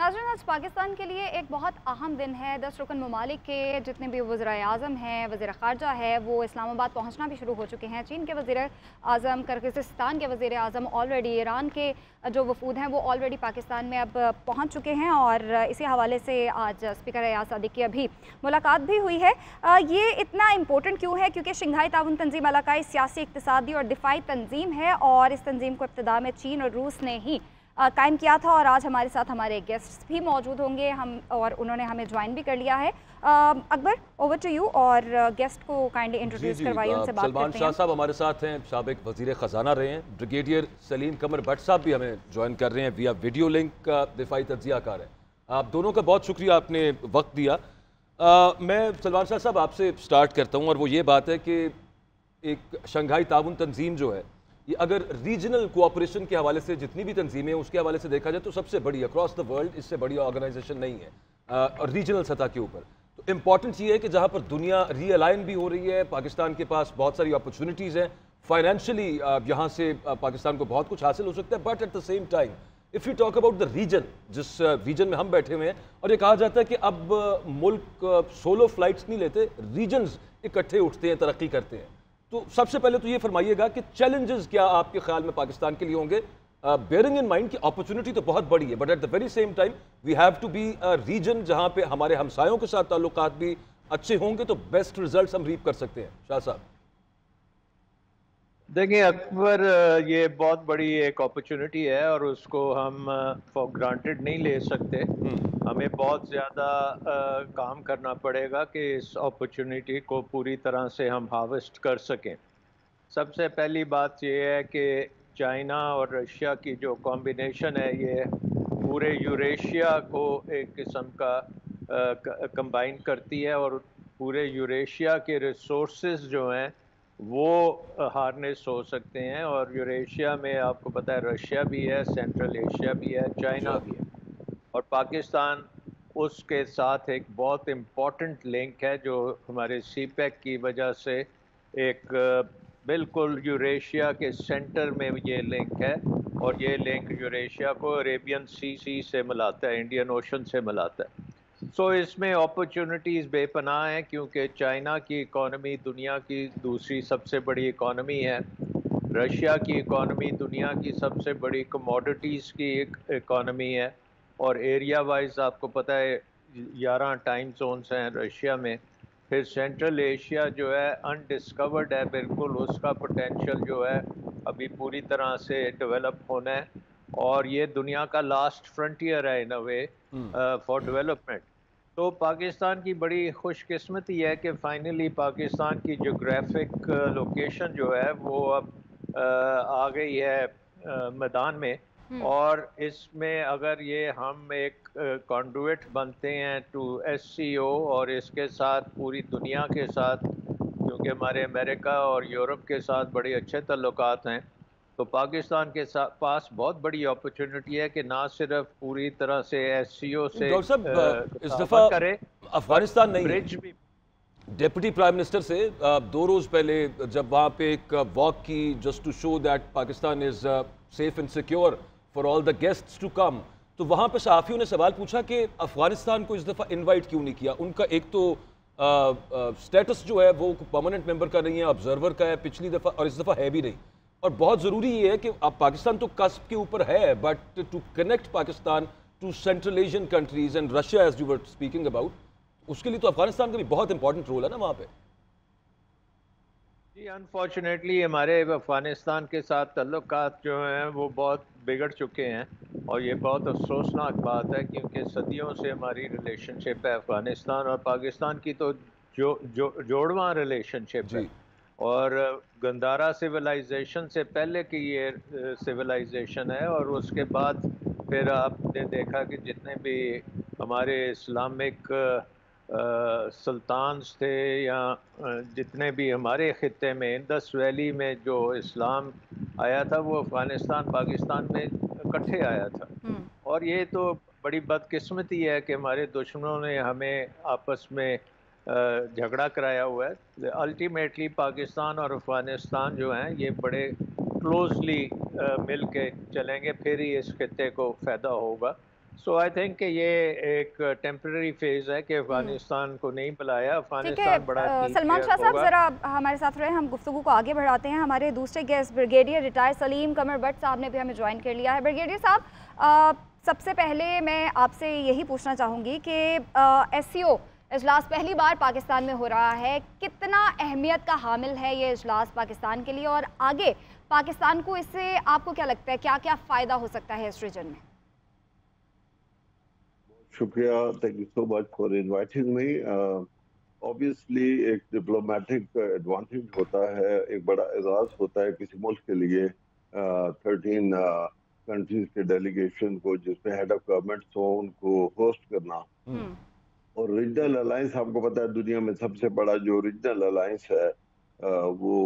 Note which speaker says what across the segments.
Speaker 1: नाजरन, आज पाकिस्तान के लिए एक बहुत अहम दिन है। दस रुकन ममालिक के जितने भी वज़र अजम हैं वज़ी ख़ारजा है, वो इस्लामाबाद पहुँचना भी शुरू हो चुके हैं। चीन के वज़ी अजम करगिस्तान के वज़ी अजम ऑलरेडी ईरान के जो वफूद हैं, वो ऑलरेडी पाकिस्तान में अब पहुँच चुके हैं और इसी हवाले से आज स्पीकर अयाज सादिक की अभी मुलाकात भी हुई है। ये इतना इम्पोर्टेंट क्यों है? क्योंकि शंघाई ताउन तंजीम इलाकाई सियासी इकतदी और दिफाई तंजीम है और इस तंजीम को इब्तदा में चीन और रूस ने ही कायम किया था और आज हमारे साथ हमारे गेस्ट्स भी मौजूद होंगे। हम और उन्होंने हमें ज्वाइन भी कर लिया है। अकबर ओवर टू यू और गेस्ट को काइंडली इंट्रोड्यूस करवाइए उनसे बात
Speaker 2: सलमान शाह साहब हमारे साथ हैं। सबक वज़ीर ख़जाना रहे हैं। ब्रिगेडियर सलीम कमर भट्ट साहब भी हमें ज्वाइन कर रहे हैं वी वीडियो लिंक का दिफाई तजियाकार है। आप दोनों का बहुत शुक्रिया आपने वक्त दिया। आ, मैं सलमान शाह साहब आपसे स्टार्ट करता हूँ और वो ये बात है कि एक शंघाई ताउन तंजीम जो है अगर रीजनल कोऑपरेशन के हवाले से जितनी भी तंजीमें उसके हवाले से देखा जाए तो सबसे बड़ी अक्रॉस द वर्ल्ड इससे बड़ी ऑर्गेनाइजेशन नहीं है और रीजनल सतह के ऊपर। तो इंपॉर्टेंट ये है कि जहाँ पर दुनिया रीअलाइन भी हो रही है, पाकिस्तान के पास बहुत सारी अपॉर्चुनिटीज़ हैं। फाइनेंशियली यहाँ से पाकिस्तान को बहुत कुछ हासिल हो सकता है but at the same time if you talk about the region जिस रीजन में हम बैठे हुए हैं, और ये कहा जाता है कि अब मुल्क सोलो फ्लाइट्स नहीं लेते रीजन्स इकट्ठे उठते हैं, तरक्की करते हैं। तो सबसे पहले तो ये फरमाइएगा कि चैलेंजेस क्या आपके ख्याल में पाकिस्तान के लिए होंगे? बेयरिंग इन माइंड की अपॉर्चुनिटी तो बहुत बड़ी है but at the very same time we have to be region जहाँ पे हमारे हमसायों के साथ ताल्लुक भी अच्छे होंगे तो बेस्ट रिज़ल्ट हम रीप कर सकते हैं। शाह साहब।
Speaker 3: देखिए अकबर ये बहुत बड़ी एक अपॉर्चुनिटी है और उसको हम फॉर ग्रांटेड नहीं ले सकते हम्म। हमें बहुत ज़्यादा काम करना पड़ेगा कि इस अपॉर्चुनिटी को पूरी तरह से हम हार्वेस्ट कर सकें सबसे पहली बात ये है कि चाइना और रशिया की जो कॉम्बिनेशन है ये पूरे यूरेशिया को एक किस्म का कंबाइन करती है और पूरे यूरेशिया के रिसोर्स जो हैं वो हार्नेस हो सकते हैं और यूरेशिया में आपको पता है रशिया भी है सेंट्रल एशिया भी है चाइना भी है। और पाकिस्तान उसके साथ एक बहुत इंपॉर्टेंट लिंक है जो हमारे सी पैक की वजह से एक बिल्कुल यूरेशिया के सेंटर में ये लिंक है और ये लिंक यूरेशिया को अरेबियन सी सी से मिलाता है इंडियन ओशन से मिलाता है। सो so, इसमें अपॉर्चुनिटीज़ बेपनाह हैं क्योंकि चाइना की इकॉनमी दुनिया की दूसरी सबसे बड़ी इकॉनमी है। रशिया की इकॉनमी दुनिया की सबसे बड़ी कमोडिटीज़ की एक इकॉनमी है। और एरिया वाइज आपको पता है ग्यारह टाइम जोन्स हैं रशिया में। फिर सेंट्रल एशिया जो है अनडिस्कवर्ड है बिल्कुल उसका पोटेंशियल जो है अभी पूरी तरह से डेवलप होना है। और ये दुनिया का लास्ट फ्रंटियर है इन अ वे फॉर डेवलपमेंट तो पाकिस्तान की बड़ी खुशकस्मती है कि फाइनली पाकिस्तान की जोग्राफिक लोकेशन जो है वो अब आ गई है मैदान में हम्म। और इसमें अगर ये हम एक कॉन्डुएट बनते हैं टू एससीओ और इसके साथ पूरी दुनिया के साथ क्योंकि हमारे अमेरिका और यूरोप के साथ बड़े अच्छे तल्लुक़ात हैं तो पाकिस्तान के पास बहुत बड़ी अपॉर्चुनिटी है कि ना सिर्फ़ पूरी तरह से एस सी ओ से
Speaker 2: इस दफ़ा करे अफ़गानिस्तान नहीं ब्रिज भी डिप्टी प्राइम मिनिस्टर से दो रोज़ पहले जब वहाँ पे एक वॉक की just to show that Pakistan is safe and secure for all the guests to come तो वहाँ पे सहाफ़ियों ने सवाल पूछा कि अफ़गानिस्तान को इस दफ़ा इनवाइट क्यों नहीं किया? उनका एक तो स्टेटस जो है वो परमानेंट मेंबर का नहीं है ऑब्जर्वर का है पिछली दफ़ा और इस दफ़ा है भी नहीं। और बहुत ज़रूरी ये है कि अब पाकिस्तान तो कस्ब के ऊपर है but to connect Pakistan to central Asian countries and Russia as you were speaking about उसके लिए तो अफ़गानिस्तान का भी बहुत इंपॉर्टेंट रोल है ना वहाँ पे।
Speaker 3: जी अनफॉर्चुनेटली हमारे अफ़गानिस्तान के साथ तल्लुक जो हैं वो बहुत बिगड़ चुके हैं और ये बहुत अफसोसनाक बात है क्योंकि सदियों से हमारी रिलेशनशिप है अफ़गानिस्तान और पाकिस्तान की तो जो जो जोड़वा रिलेशनशिप है। और गंदारा सिविलाइजेशन से पहले की ये सिविलाइजेशन है और उसके बाद फिर आपने देखा कि जितने भी हमारे इस्लामिक सुल्तान थे या जितने भी हमारे ख़त्े में इंदस वैली में जो इस्लाम आया था वो अफ़गानिस्तान पाकिस्तान में इकट्ठे आया था हम्म। और ये तो बड़ी बदकिस्मती है कि हमारे दुश्मनों ने हमें आपस में झगड़ा कराया हुआ है। अल्टीमेटली पाकिस्तान और अफ़गानिस्तान जो हैं ये बड़े क्लोजली मिल के चलेंगे फिर ही इस खत्े को फ़ायदा होगा। सो आई थिंक कि ये एक टेम्पररी फ़ेज़ है कि अफ़गानिस्तान को नहीं बुलाया। अफ़गानिस्तान बड़ा
Speaker 1: सलमान शाह साहब ज़रा हमारे साथ रहे हम गुफ्तु को आगे बढ़ाते हैं। हमारे दूसरे guest brigadier retired Salim Qamar Bhatt साहब ने भी हमें ज्वाइन कर लिया है। ब्रिगेडियर साहब सबसे पहले मैं आपसे यही पूछना चाहूँगी कि एस सी ओ इजलास पहली बार पाकिस्तान में हो रहा है। कितना अहमियत का हामिल है ये इजलास पाकिस्तान के लिए? और आगे पाकिस्तान को इससे आपको क्या लगता है क्या क्या फ़ायदा हो सकता है इस रीजन में?
Speaker 4: शुक्रिया। Thank you so much for inviting me obviously एक डिप्लोमेटिक एडवांटेज होता है एक बड़ा एजाज होता है किसी मुल्क के लिए। थर्टीन कंट्रीज़ के डेलीगेशन को जिसमें हेड ऑफ़ गवर्नमेंट हो उनको होस्ट करना। हम्म। और रीजनल अलायंस आपको पता है दुनिया में सबसे बड़ा जो रीजनल अलायंस है वो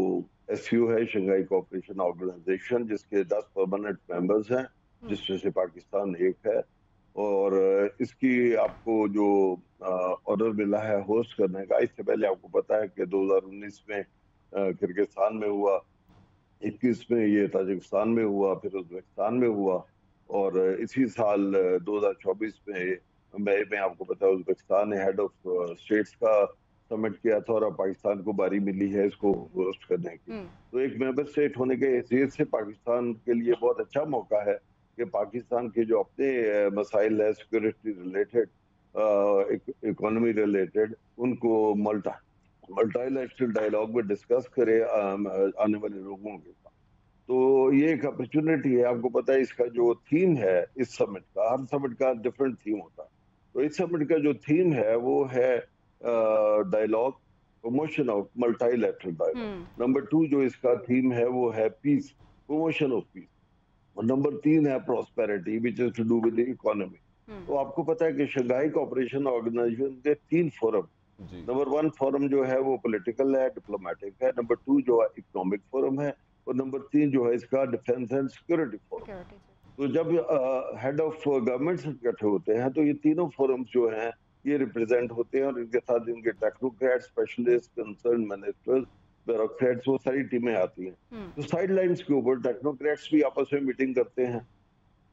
Speaker 4: एस है शंघाई कोऑपरेशन ऑर्गेनाइजेशन जिसके दस परमानेंट मेंबर्स हैं हम्म। जिसमें से पाकिस्तान एक है और इसकी आपको जो ऑर्डर मिला है होस्ट करने का इससे पहले आपको पता है कि 2019 में किर्गिस्तान में हुआ 21 में ये ताजिकिस्तान में हुआ फिर उज्बेकिस्तान में हुआ और इसी साल 2024 में मई में आपको पता है उज्बेकिस्तान ने हेड ऑफ़ स्टेट्स का समिट किया था और अब पाकिस्तान को बारी मिली है इसको होस्ट करने की। हम्म। तो एक मेंबर स्टेट होने के हैसियत से पाकिस्तान के लिए बहुत अच्छा मौका है कि पाकिस्तान के जो अपने मसाइल है सिक्योरिटी रिलेटेड इकोनॉमी रिलेटेड उनको मल्टा मल्टाइलेक्ट्रल डायलॉग में डिस्कस करे आने वाले लोगों के साथ। तो ये एक अपॉर्चुनिटी है आपको पता है इसका जो थीम है इस समिट का हर समिट का डिफरेंट थीम होता है। तो इस समिट का जो थीम है वो है dialogue promotion of multilateral dialogue number two जो इसका थीम है वो है पीस प्रमोशन ऑफ़ पीस और नंबर तीन है prosperity which is to do with economy तो आपको पता है कि शंघाई कॉपरेशन ऑर्गेनाइजेशन के तीन फोरम नंबर वन फोरम जो है वो पॉलिटिकल है डिप्लोमेटिक है। नंबर टू जो है इकोनॉमिक फोरम है। और नंबर तीन जो है इसका डिफेंस एंड सिक्योरिटी फोरम तो जब हेड ऑफ़ गवर्नमेंट इकट्ठे होते हैं तो ये तीनों फोरम्स जो हैं ये रिप्रेजेंट होते हैं और इनके साथ इनके technocrat specialist concern ministers bureaucrats वो सारी टीमें आती हैं हम्म। तो साइड लाइन्स के ऊपर टेक्नोक्रेट्स भी आपस में मीटिंग करते हैं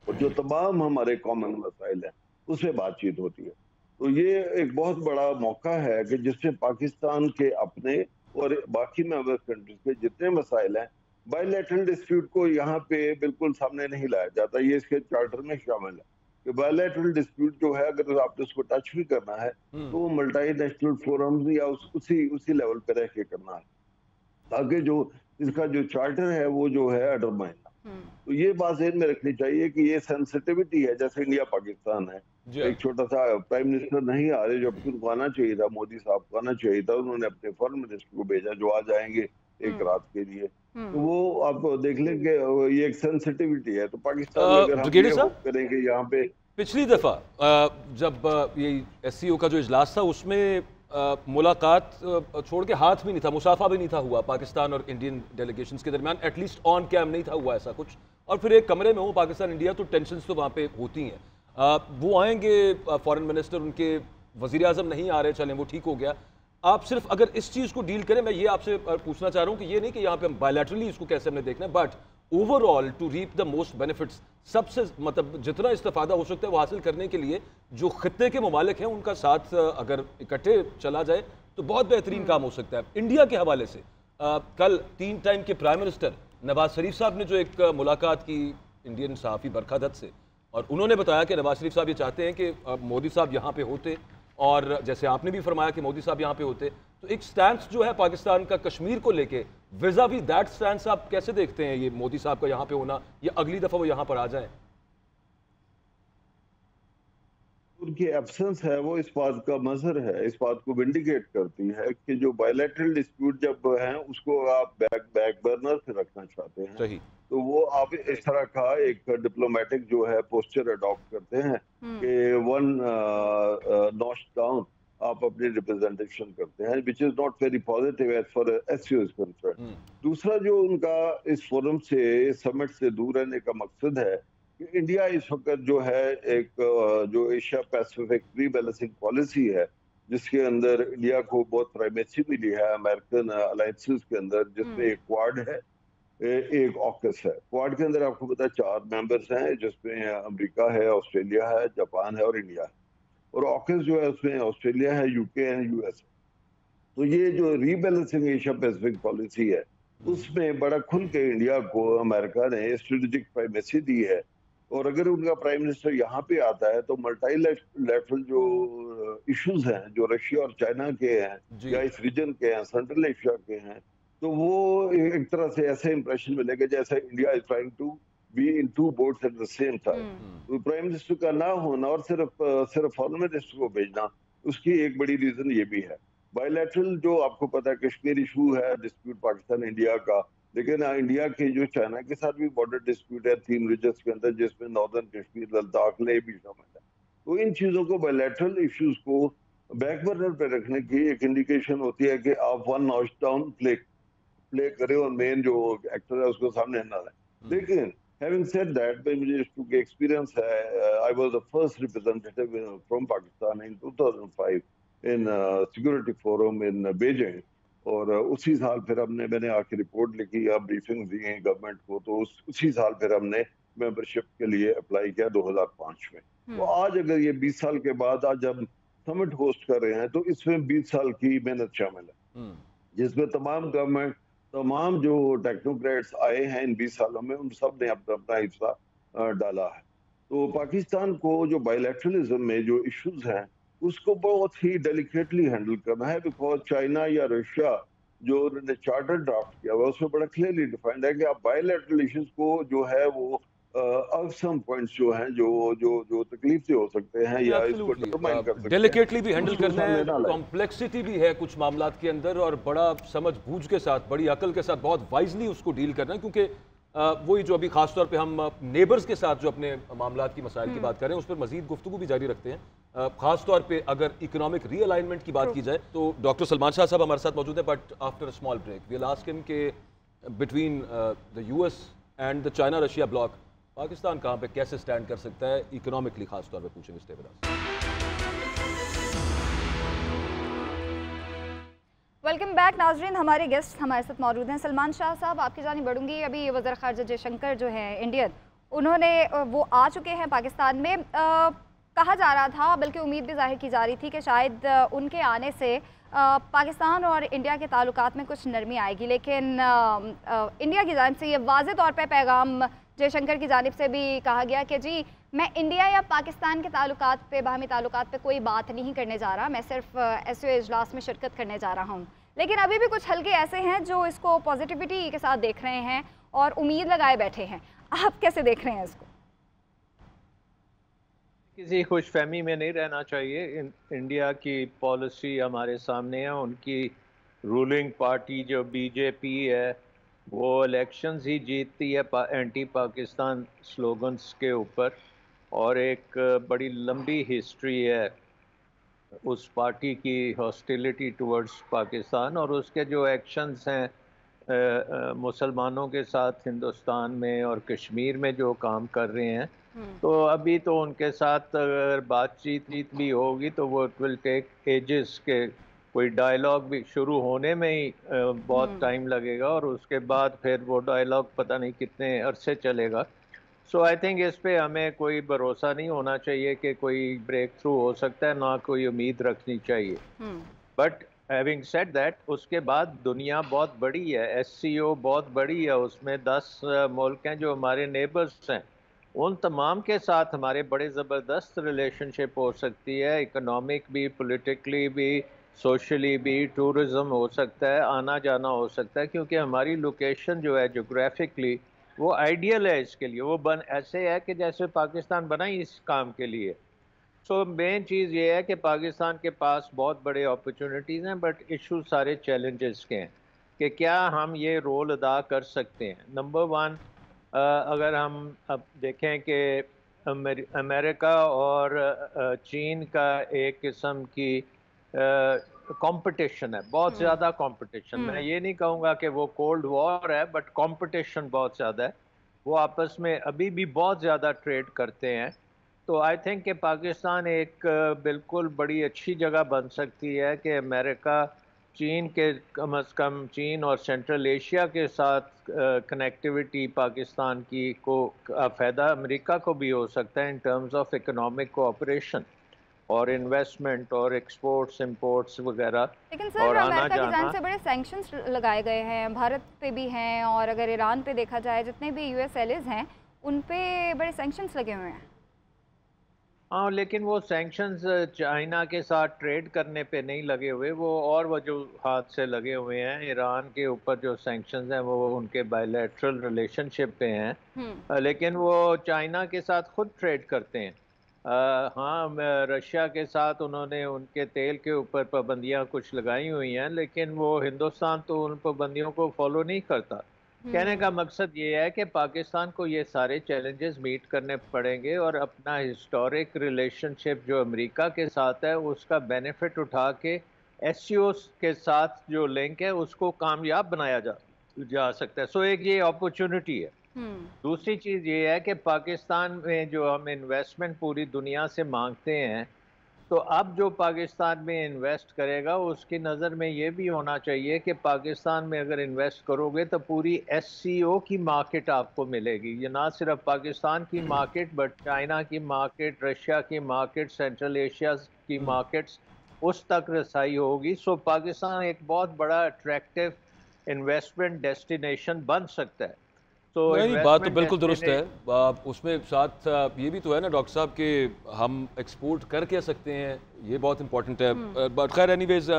Speaker 4: और जो तमाम हमारे कॉमन मसाइल हैं उसमें बातचीत होती है तो ये एक बहुत बड़ा मौका है कि जिससे पाकिस्तान के अपने और बाकी मेंबर कंट्रीज़ के जितने मसाइल हैं बायोलेटरल डिस्प्यूट को यहाँ पे बिल्कुल सामने नहीं लाया जाता ये इसके चार्टर में शामिल है कि बायोलेटरल डिस्प्यूट जो है अगर आपने उसको टच भी करना है हम्म। तो मल्टी नेशनल फोरम या उस, उसी उसी लेवल पे रह के करना है ताकि जो इसका जो चार्टर है वो जो है अडरमाइन हम्म। तो ये बात जहन में रखनी चाहिए कि ये सेंसिटिविटी है जैसे इंडिया पाकिस्तान है एक छोटा सा प्राइम मिनिस्टर नहीं आ रहे जो उनको आना चाहिए था मोदी साहब को आना चाहिए था उन्होंने अपने फॉरन मिनिस्टर को भेजा जो आ जाएँगे एक हम्म। रात के लिए। तो वो आप देख लेंगे ये एक सेंसिटिविटी है तो पाकिस्तान अगर हम करेंगे यहाँ पे।
Speaker 2: पिछली दफ़ा जब ये एससीओ का जो इजलास था उसमें मुलाकात छोड़ के हाथ भी नहीं था मुसाफा भी नहीं था हुआ पाकिस्तान और इंडियन डेलीगेशन के दरमियान एटलीस्ट ऑन कैम नहीं था हुआ ऐसा कुछ। और फिर एक कमरे में हो पाकिस्तान इंडिया तो टेंशन तो वहाँ पे होती हैं। वो आएँगे फॉरेन मिनिस्टर उनके वज़ीर अजम नहीं आ रहे चलें वो ठीक हो गया। आप सिर्फ़ अगर इस चीज़ को डील करें मैं ये आपसे पूछना चाह रहा हूँ कि ये नहीं कि यहाँ पे हम बायोलेटरली इसको कैसे हमने देखना है but overall to reap the most benefits सबसे मतलब जितना इस्तेफादा हो सकता है वो हासिल करने के लिए जो खत्े के ममालिक हैं उनका साथ अगर इकट्ठे चला जाए तो बहुत बेहतरीन। काम हो सकता है इंडिया के हवाले से आ, कल तीन टाइम के प्राइम मिनिस्टर नवाज़ शरीफ साहब ने जो एक मुलाकात की इंडियन सहाफ़ी बरखा दत्त से और उन्होंने बताया कि नवाज़ शरीफ साहब ये चाहते हैं कि मोदी साहब यहाँ पे होते और जैसे आपने भी फरमाया कि मोदी साहब यहाँ पे होते तो एक स्टैंड जो है पाकिस्तान का कश्मीर को लेके विजा भी दैट स्टैंड आप कैसे देखते हैं ये मोदी साहब का यहाँ पे होना, या अगली दफ़ा वो यहाँ पर आ जाए?
Speaker 4: उनकी एब्सेंस है वो इस बात का मजहर है इस बात को विंडिकेट करती है कि जो बायोलेटरल डिस्प्यूट जब है उसको आप बैक बैक बर्नर पे रखना चाहते हैं। सही। तो वो आप इस तरह का एक डिप्लोमेटिक जो है पोस्टर अडॉप्ट करते हैं हम्म। कि वन नॉट डाउन आप अपनी रिप्रेजेंटेशन करते हैं which is not very positive as for as you is concern दूसरा जो उनका इस फोरम से समिट से दूर रहने का मकसद है इंडिया इस वक्त जो है एक जो Asia Pacific pre balancing policy है जिसके अंदर इंडिया को बहुत प्राइमेसी मिली है अमेरिकन अलायंसेस के अंदर जिसमें हम्म। एक क्वाड है एक ऑकस है। क्वाड के अंदर आपको पता है चार मेंबर्स हैं जिसमें अमेरिका है ऑस्ट्रेलिया है जापान है और इंडिया है। और ऑकस जो है उसमें ऑस्ट्रेलिया है यूके है यूएस तो ये जो रीबैलेंसिंग एशिया पैसिफिक पॉलिसी है उसमें बड़ा खुल के इंडिया को अमेरिका ने स्ट्रेटेजिक प्राइमेसी दी है। और अगर उनका प्राइम मिनिस्टर यहाँ पे आता है तो मल्टीलेटरल जो इश्यूज़ हैं जो रशिया और चाइना के हैं या इस रीजन के हैं सेंट्रल एशिया के हैं तो वो एक तरह से ऐसे इंप्रेशन मिलेगा जैसे India is trying to be in two boards at the same time तो प्राइम मिनिस्टर का ना होना और सिर्फ़ सिर्फ़ फॉरेन मिनिस्टर को भेजना उसकी एक बड़ी रीजन ये भी है। बायोलेटरल जो आपको पता है कश्मीर इशू है डिस्प्यूट पाकिस्तान इंडिया का लेकिन इंडिया के जो चाइना के साथ भी बॉर्डर डिस्प्यूट है तीन रीजन के अंदर जिसमें नॉर्दर्न कश्मीर लद्दाख ले भी शामिल है। तो इन चीज़ों को बायोलेटरल इश्यूज़ को बैक बर्नर पे रखने की एक इंडिकेशन होती है कि आप one notch down play play करें और मेन जो एक्टर है उसको सामने ना लाए हम्म। लेकिन having said that भाई मुझे इसके एक्सपीरियंस है I was the first representative from Pakistan in 2005 in security forum in Beijing और उसी साल फिर हमने मैंने आके रिपोर्ट लिखी या ब्रीफिंग दी है गवर्नमेंट को तो उस, उसी साल फिर हमने मेंबरशिप के लिए अप्लाई किया 2005 में तो हम्म। आज अगर ये 20 साल के बाद आज हम समिट होस्ट कर रहे हैं तो इसमें 20 साल की मेहनत शामिल है हम्म। जिसमें तमाम गवर्नमेंट तमाम जो टेक्नोक्रेट्स आए हैं इन 20 सालों में उन सबने अपना अपना हिस्सा डाला है तो पाकिस्तान को जो बायोलेटरलिज्म में जो इश्यूज़ हैं उसको बहुत ही डेलिकेटली हैंडल करना है बिकॉज़ चाइना या रशिया जो उन्होंने चार्टर ड्राफ्ट किया हुआ उसमें बड़ा क्लियरली डिफाइंड है कि आप बायोलेटरल इश्यूज़ को जो है वो सम पॉइंट्स जो हैं जो जो जो तकलीफ़ से हो सकते हैं या इसको डिटरमाइन कर सकते
Speaker 2: डेलिकेटली भी हैंडल करना है कॉम्प्लेक्सिटी भी है कुछ मामला के अंदर और बड़ा समझ बूझ के साथ बड़ी अकल के साथ बहुत वाइजली उसको डील करना है क्योंकि वही जो अभी खासतौर पर हम नेबर्स के साथ जो अपने मामला की मसाइल की हम्म। बात करें उस पर मजीद गुफ्तु भी जारी रखते हैं। खास तौर पे अगर इकोनॉमिक रीअलाइनमेंट की बात की जाए तो डॉक्टर सलमान शाह साहब हमारे साथ मौजूद है but after a small break we last him के between the US and the China Russia bloc Pakistan कहाँ पे कैसे स्टैंड कर सकता है इकोनॉमिकली खास तौर पे पूछेंगे स्टेबल
Speaker 1: वेलकम बैक नाजरीन हमारे गेस्ट हमारे साथ मौजूद हैं। सलमान शाह साहब आपकी जानी बढ़ूँगी। अभी वज़र खारजा जयशंकर जो है इंडियन उन्होंने वो आ चुके हैं पाकिस्तान में। आ, कहा जा रहा था, बल्कि उम्मीद भी ज़ाहिर की जा रही थी कि शायद उनके आने से पाकिस्तान और इंडिया के ताल्लुक में कुछ नरमी आएगी। लेकिन इंडिया की जानब से ये वाज तौर पर पैगाम जयशंकर की जानब से भी कहा गया कि जी, मैं इंडिया या पाकिस्तान के ताल्लुक पे, बाहमी ताल्लुक पे कोई बात नहीं करने जा रहा। मैं सिर्फ़ एस इजलास में शिरकत करने जा रहा हूँ। लेकिन अभी भी कुछ हल्के ऐसे हैं जो इसको पॉजिटिविटी के साथ देख रहे हैं और उम्मीद लगाए बैठे हैं। आप कैसे देख रहे हैं इसको?
Speaker 3: किसी खुश फहमी में नहीं रहना चाहिए। इन, इंडिया की पॉलिसी हमारे सामने है उनकी रूलिंग पार्टी जो बीजेपी है वो इलेक्शंस ही जीतती है पा, एंटी पाकिस्तान स्लोगन्स के ऊपर। और एक बड़ी लंबी हिस्ट्री है उस पार्टी की हॉस्टिलिटी टुवर्ड्स पाकिस्तान और उसके जो एक्शंस हैं मुसलमानों के साथ हिंदुस्तान में और कश्मीर में जो काम कर रहे हैं हम्म। तो अभी तो उनके साथ अगर बातचीत भी होगी तो वो इट विल टेक एजेस के कोई डायलॉग भी शुरू होने में ही बहुत टाइम हम्म। लगेगा और उसके बाद फिर वो डायलॉग पता नहीं कितने अरसे चलेगा सो आई थिंक इस पे हमें कोई भरोसा नहीं होना चाहिए कि कोई ब्रेक थ्रू हो सकता है ना कोई उम्मीद रखनी चाहिए बट हैविंग सेड दैट उसके बाद दुनिया बहुत बड़ी है एससीओ बहुत बड़ी है, उसमें दस मुल्क हैं जो हमारे नेबर्स हैं। उन तमाम के साथ हमारे बड़े ज़बरदस्त रिलेशनशिप हो सकती है इकोनॉमिक भी पॉलिटिकली भी सोशली भी टूरिज़्म हो सकता है आना जाना हो सकता है, क्योंकि हमारी लोकेशन जो है जोग्राफिकली वो आइडियल है इसके लिए। वो बन, ऐसे है कि जैसे पाकिस्तान बना ही इस काम के लिए। सो मेन चीज़ ये है कि पाकिस्तान के पास बहुत बड़े अपॉर्चुनिटीज़ हैं बट इशू सारे चैलेंजेस के हैं कि क्या हम ये रोल अदा कर सकते हैं नंबर वन अगर हम अब देखें कि अमेरिका और चीन का एक किस्म की कंपटीशन है बहुत हम्म। ज़्यादा कंपटीशन मैं हम्म। ये नहीं कहूँगा कि वो कोल्ड वॉर है बट कंपटीशन बहुत ज़्यादा है वो आपस में अभी भी बहुत ज़्यादा ट्रेड करते हैं तो आई थिंक कि पाकिस्तान एक बिल्कुल बड़ी अच्छी जगह बन सकती है कि अमेरिका चीन के कम अज़ कम चीन और सेंट्रल एशिया के साथ कनेक्टिविटी पाकिस्तान की को फ़ायदा अमेरिका को भी हो सकता है in terms of economic cooperation और इन्वेस्टमेंट और एक्सपोर्ट्स इंपोर्ट्स वगैरह
Speaker 1: लेकिन सर अमेरिका की जान। से बड़े सैंक्शंस लगाए गए हैं भारत पे भी हैं और अगर ईरान पे देखा जाए जितने भी यूएस एलिज हैं उन पे बड़े सैंक्शंस लगे हुए हैं।
Speaker 3: हाँ लेकिन वो सैंक्शंस चाइना के साथ ट्रेड करने पे नहीं लगे हुए। वो और वजूहत से लगे हुए हैं। ईरान के ऊपर जो सैंक्शंस हैं वो उनके बायलैटरल रिलेशनशिप पे हैं। हम्म। लेकिन वो चाइना के साथ खुद ट्रेड करते हैं। आ, हाँ रशिया के साथ उन्होंने उनके तेल के ऊपर पाबंदियाँ कुछ लगाई हुई हैं लेकिन वो हिंदुस्तान तो उन पाबंदियों को फॉलो नहीं करता। कहने का मकसद ये है कि पाकिस्तान को ये सारे चैलेंजेस मीट करने पड़ेंगे और अपना हिस्टोरिक रिलेशनशिप जो अमेरिका के साथ है उसका बेनिफिट उठा के एससीओ के साथ जो लिंक है उसको कामयाब बनाया जा जा सकता है। सो एक ये अपॉर्चुनिटी है। हम्म। दूसरी चीज़ ये है कि पाकिस्तान में जो हम इन्वेस्टमेंट पूरी दुनिया से मांगते हैं तो अब जो पाकिस्तान में इन्वेस्ट करेगा उसकी नज़र में ये भी होना चाहिए कि पाकिस्तान में अगर इन्वेस्ट करोगे तो पूरी एससीओ की मार्केट आपको मिलेगी। ये ना सिर्फ़ पाकिस्तान की मार्केट बट चाइना की मार्केट रशिया की मार्केट सेंट्रल एशिया की मार्केट्स उस तक रसाई होगी। सो पाकिस्तान एक बहुत बड़ा अट्रैक्टिव इन्वेस्टमेंट डेस्टिनेशन बन सकता है।
Speaker 2: तो नहीं बात तो बिल्कुल दुरुस्त है। आप उसमें साथ ये भी तो है ना डॉक्टर साहब कि हम एक्सपोर्ट कर कह सकते हैं? ये बहुत इंपॉर्टेंट है। But hmm. खैर एनीवेज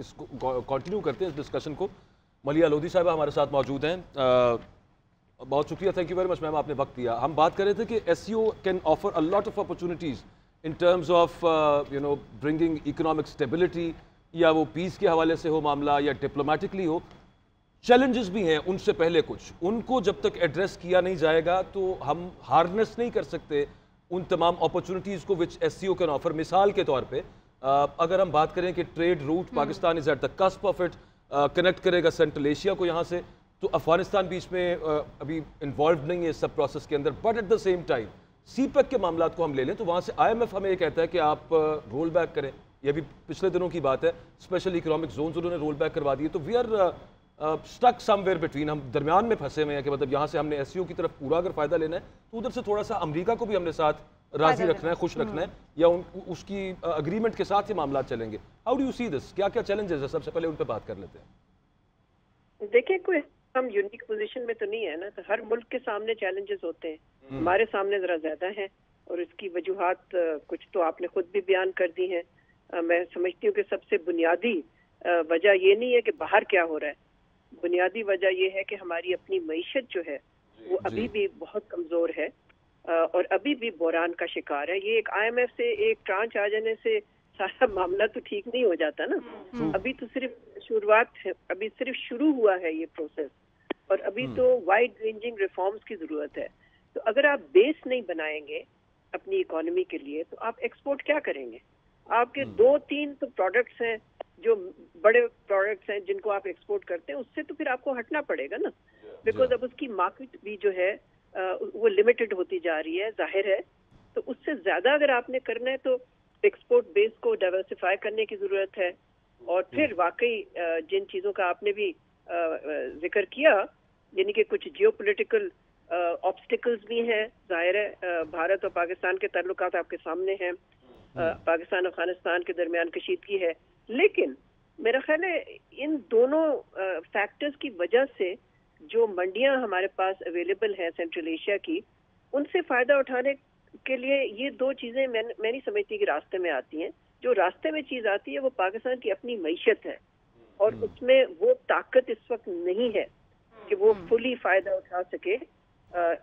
Speaker 2: इसको कंटिन्यू करते हैं इस डिस्कशन को। मलिया लोधी साहब हमारे साथ मौजूद हैं। बहुत शुक्रिया thank you very much ma'am आपने वक्त दिया। हम बात कर रहे थे कि S can offer a lot of opportunities in terms of you know bringing economic stability या वो पीस के हवाले से हो मामला या डिप्लोमेटिकली हो। चैलेंजेस भी हैं उनसे पहले कुछ। उनको जब तक एड्रेस किया नहीं जाएगा तो हम हार्नेस नहीं कर सकते उन तमाम अपॉर्चुनिटीज़ को which S C O can offer मिसाल के तौर पे अगर हम बात करें कि trade route Pakistan is at the cusp of it connect करेगा सेंट्रल एशिया को यहाँ से तो अफ़गानिस्तान भी इसमें अभी इन्वॉल्व नहीं है इस सब प्रोसेस के अंदर but at the same time CPEC के मामला को हम ले लें तो वहाँ से आई एम एफ़ हमें ये कहता है कि आप रोल बैक करें। ये भी पिछले दिनों की बात है स्पेशल इकोनॉमिक जोन उन्होंने रोल बैक करवा दिए तो we are stuck somewhere between हम दरमियान में फंसे हुए हैं कि मतलब यहाँ से हमने एस की तरफ़ पूरा अगर फ़ायदा लेना है तो उधर से थोड़ा सा अमरीका को भी हमने साथ राज़ी रखना है खुश रखना है हम्म। या उन, उसकी अग्रीमेंट के साथ ही मामला चलेंगे। How do you see this क्या क्या चैलेंजेस है? सबसे पहले उन पर बात कर लेते
Speaker 5: हैं। देखिए कोई हम यूनिक पोजीशन में तो नहीं है ना तो हर मुल्क के सामने चैलेंजेस होते हैं। हम्म। हमारे सामने जरा ज़्यादा है और इसकी वजूहत कुछ तो आपने खुद भी बयान कर दी है। मैं समझती हूँ कि सबसे बुनियादी वजह ये नहीं है कि बाहर क्या हो रहा है। बुनियादी वजह यह है कि हमारी अपनी मीशत जो है वो अभी भी बहुत कमज़ोर है और अभी भी बोरान का शिकार है ये एक आईएमएफ से एक ट्रांच आ जाने से सारा मामला तो ठीक नहीं हो जाता ना हम्म। अभी तो सिर्फ़ शुरुआत है अभी सिर्फ़ शुरू हुआ है ये प्रोसेस और अभी हम्म। तो वाइड रेंजिंग रिफॉर्म्स की ज़रूरत है तो अगर आप बेस नहीं बनाएँगे अपनी इकोनॉमी के लिए तो आप एक्सपोर्ट क्या करेंगे आपके हम्म। दो तीन तो प्रोडक्ट्स हैं जो बड़े प्रोडक्ट्स हैं जिनको आप एक्सपोर्ट करते हैं उससे तो फिर आपको हटना पड़ेगा ना। बिकॉज़ अब उसकी मार्केट भी जो है वो लिमिटेड होती जा रही है ज़ाहिर है। तो उससे ज़्यादा अगर आपने करना है तो एक्सपोर्ट बेस को डाइवर्सिफाई करने की ज़रूरत है। और फिर वाकई जिन चीज़ों का आपने भी ज़िक्र किया यानी कि कुछ जियो पोलिटिकल ऑब्स्टिकल्स भी हैं ज़ाहिर है भारत और पाकिस्तान के ताल्लुकात आपके सामने हैं। पाकिस्तान अफ़गानिस्तान के दरमियान कशीदगी है। लेकिन मेरा ख्याल है इन दोनों फैक्टर्स की वजह से जो मंडियाँ हमारे पास अवेलेबल है सेंट्रल एशिया की उनसे फ़ायदा उठाने के लिए ये दो चीज़ें मैं मैं नहीं समझती कि रास्ते में आती हैं जो रास्ते में चीज़ आती है वो पाकिस्तान की अपनी मीशत है और हम्म। उसमें वो ताकत इस वक्त नहीं है कि वो फुली हम्म। फ़ायदा उठा सके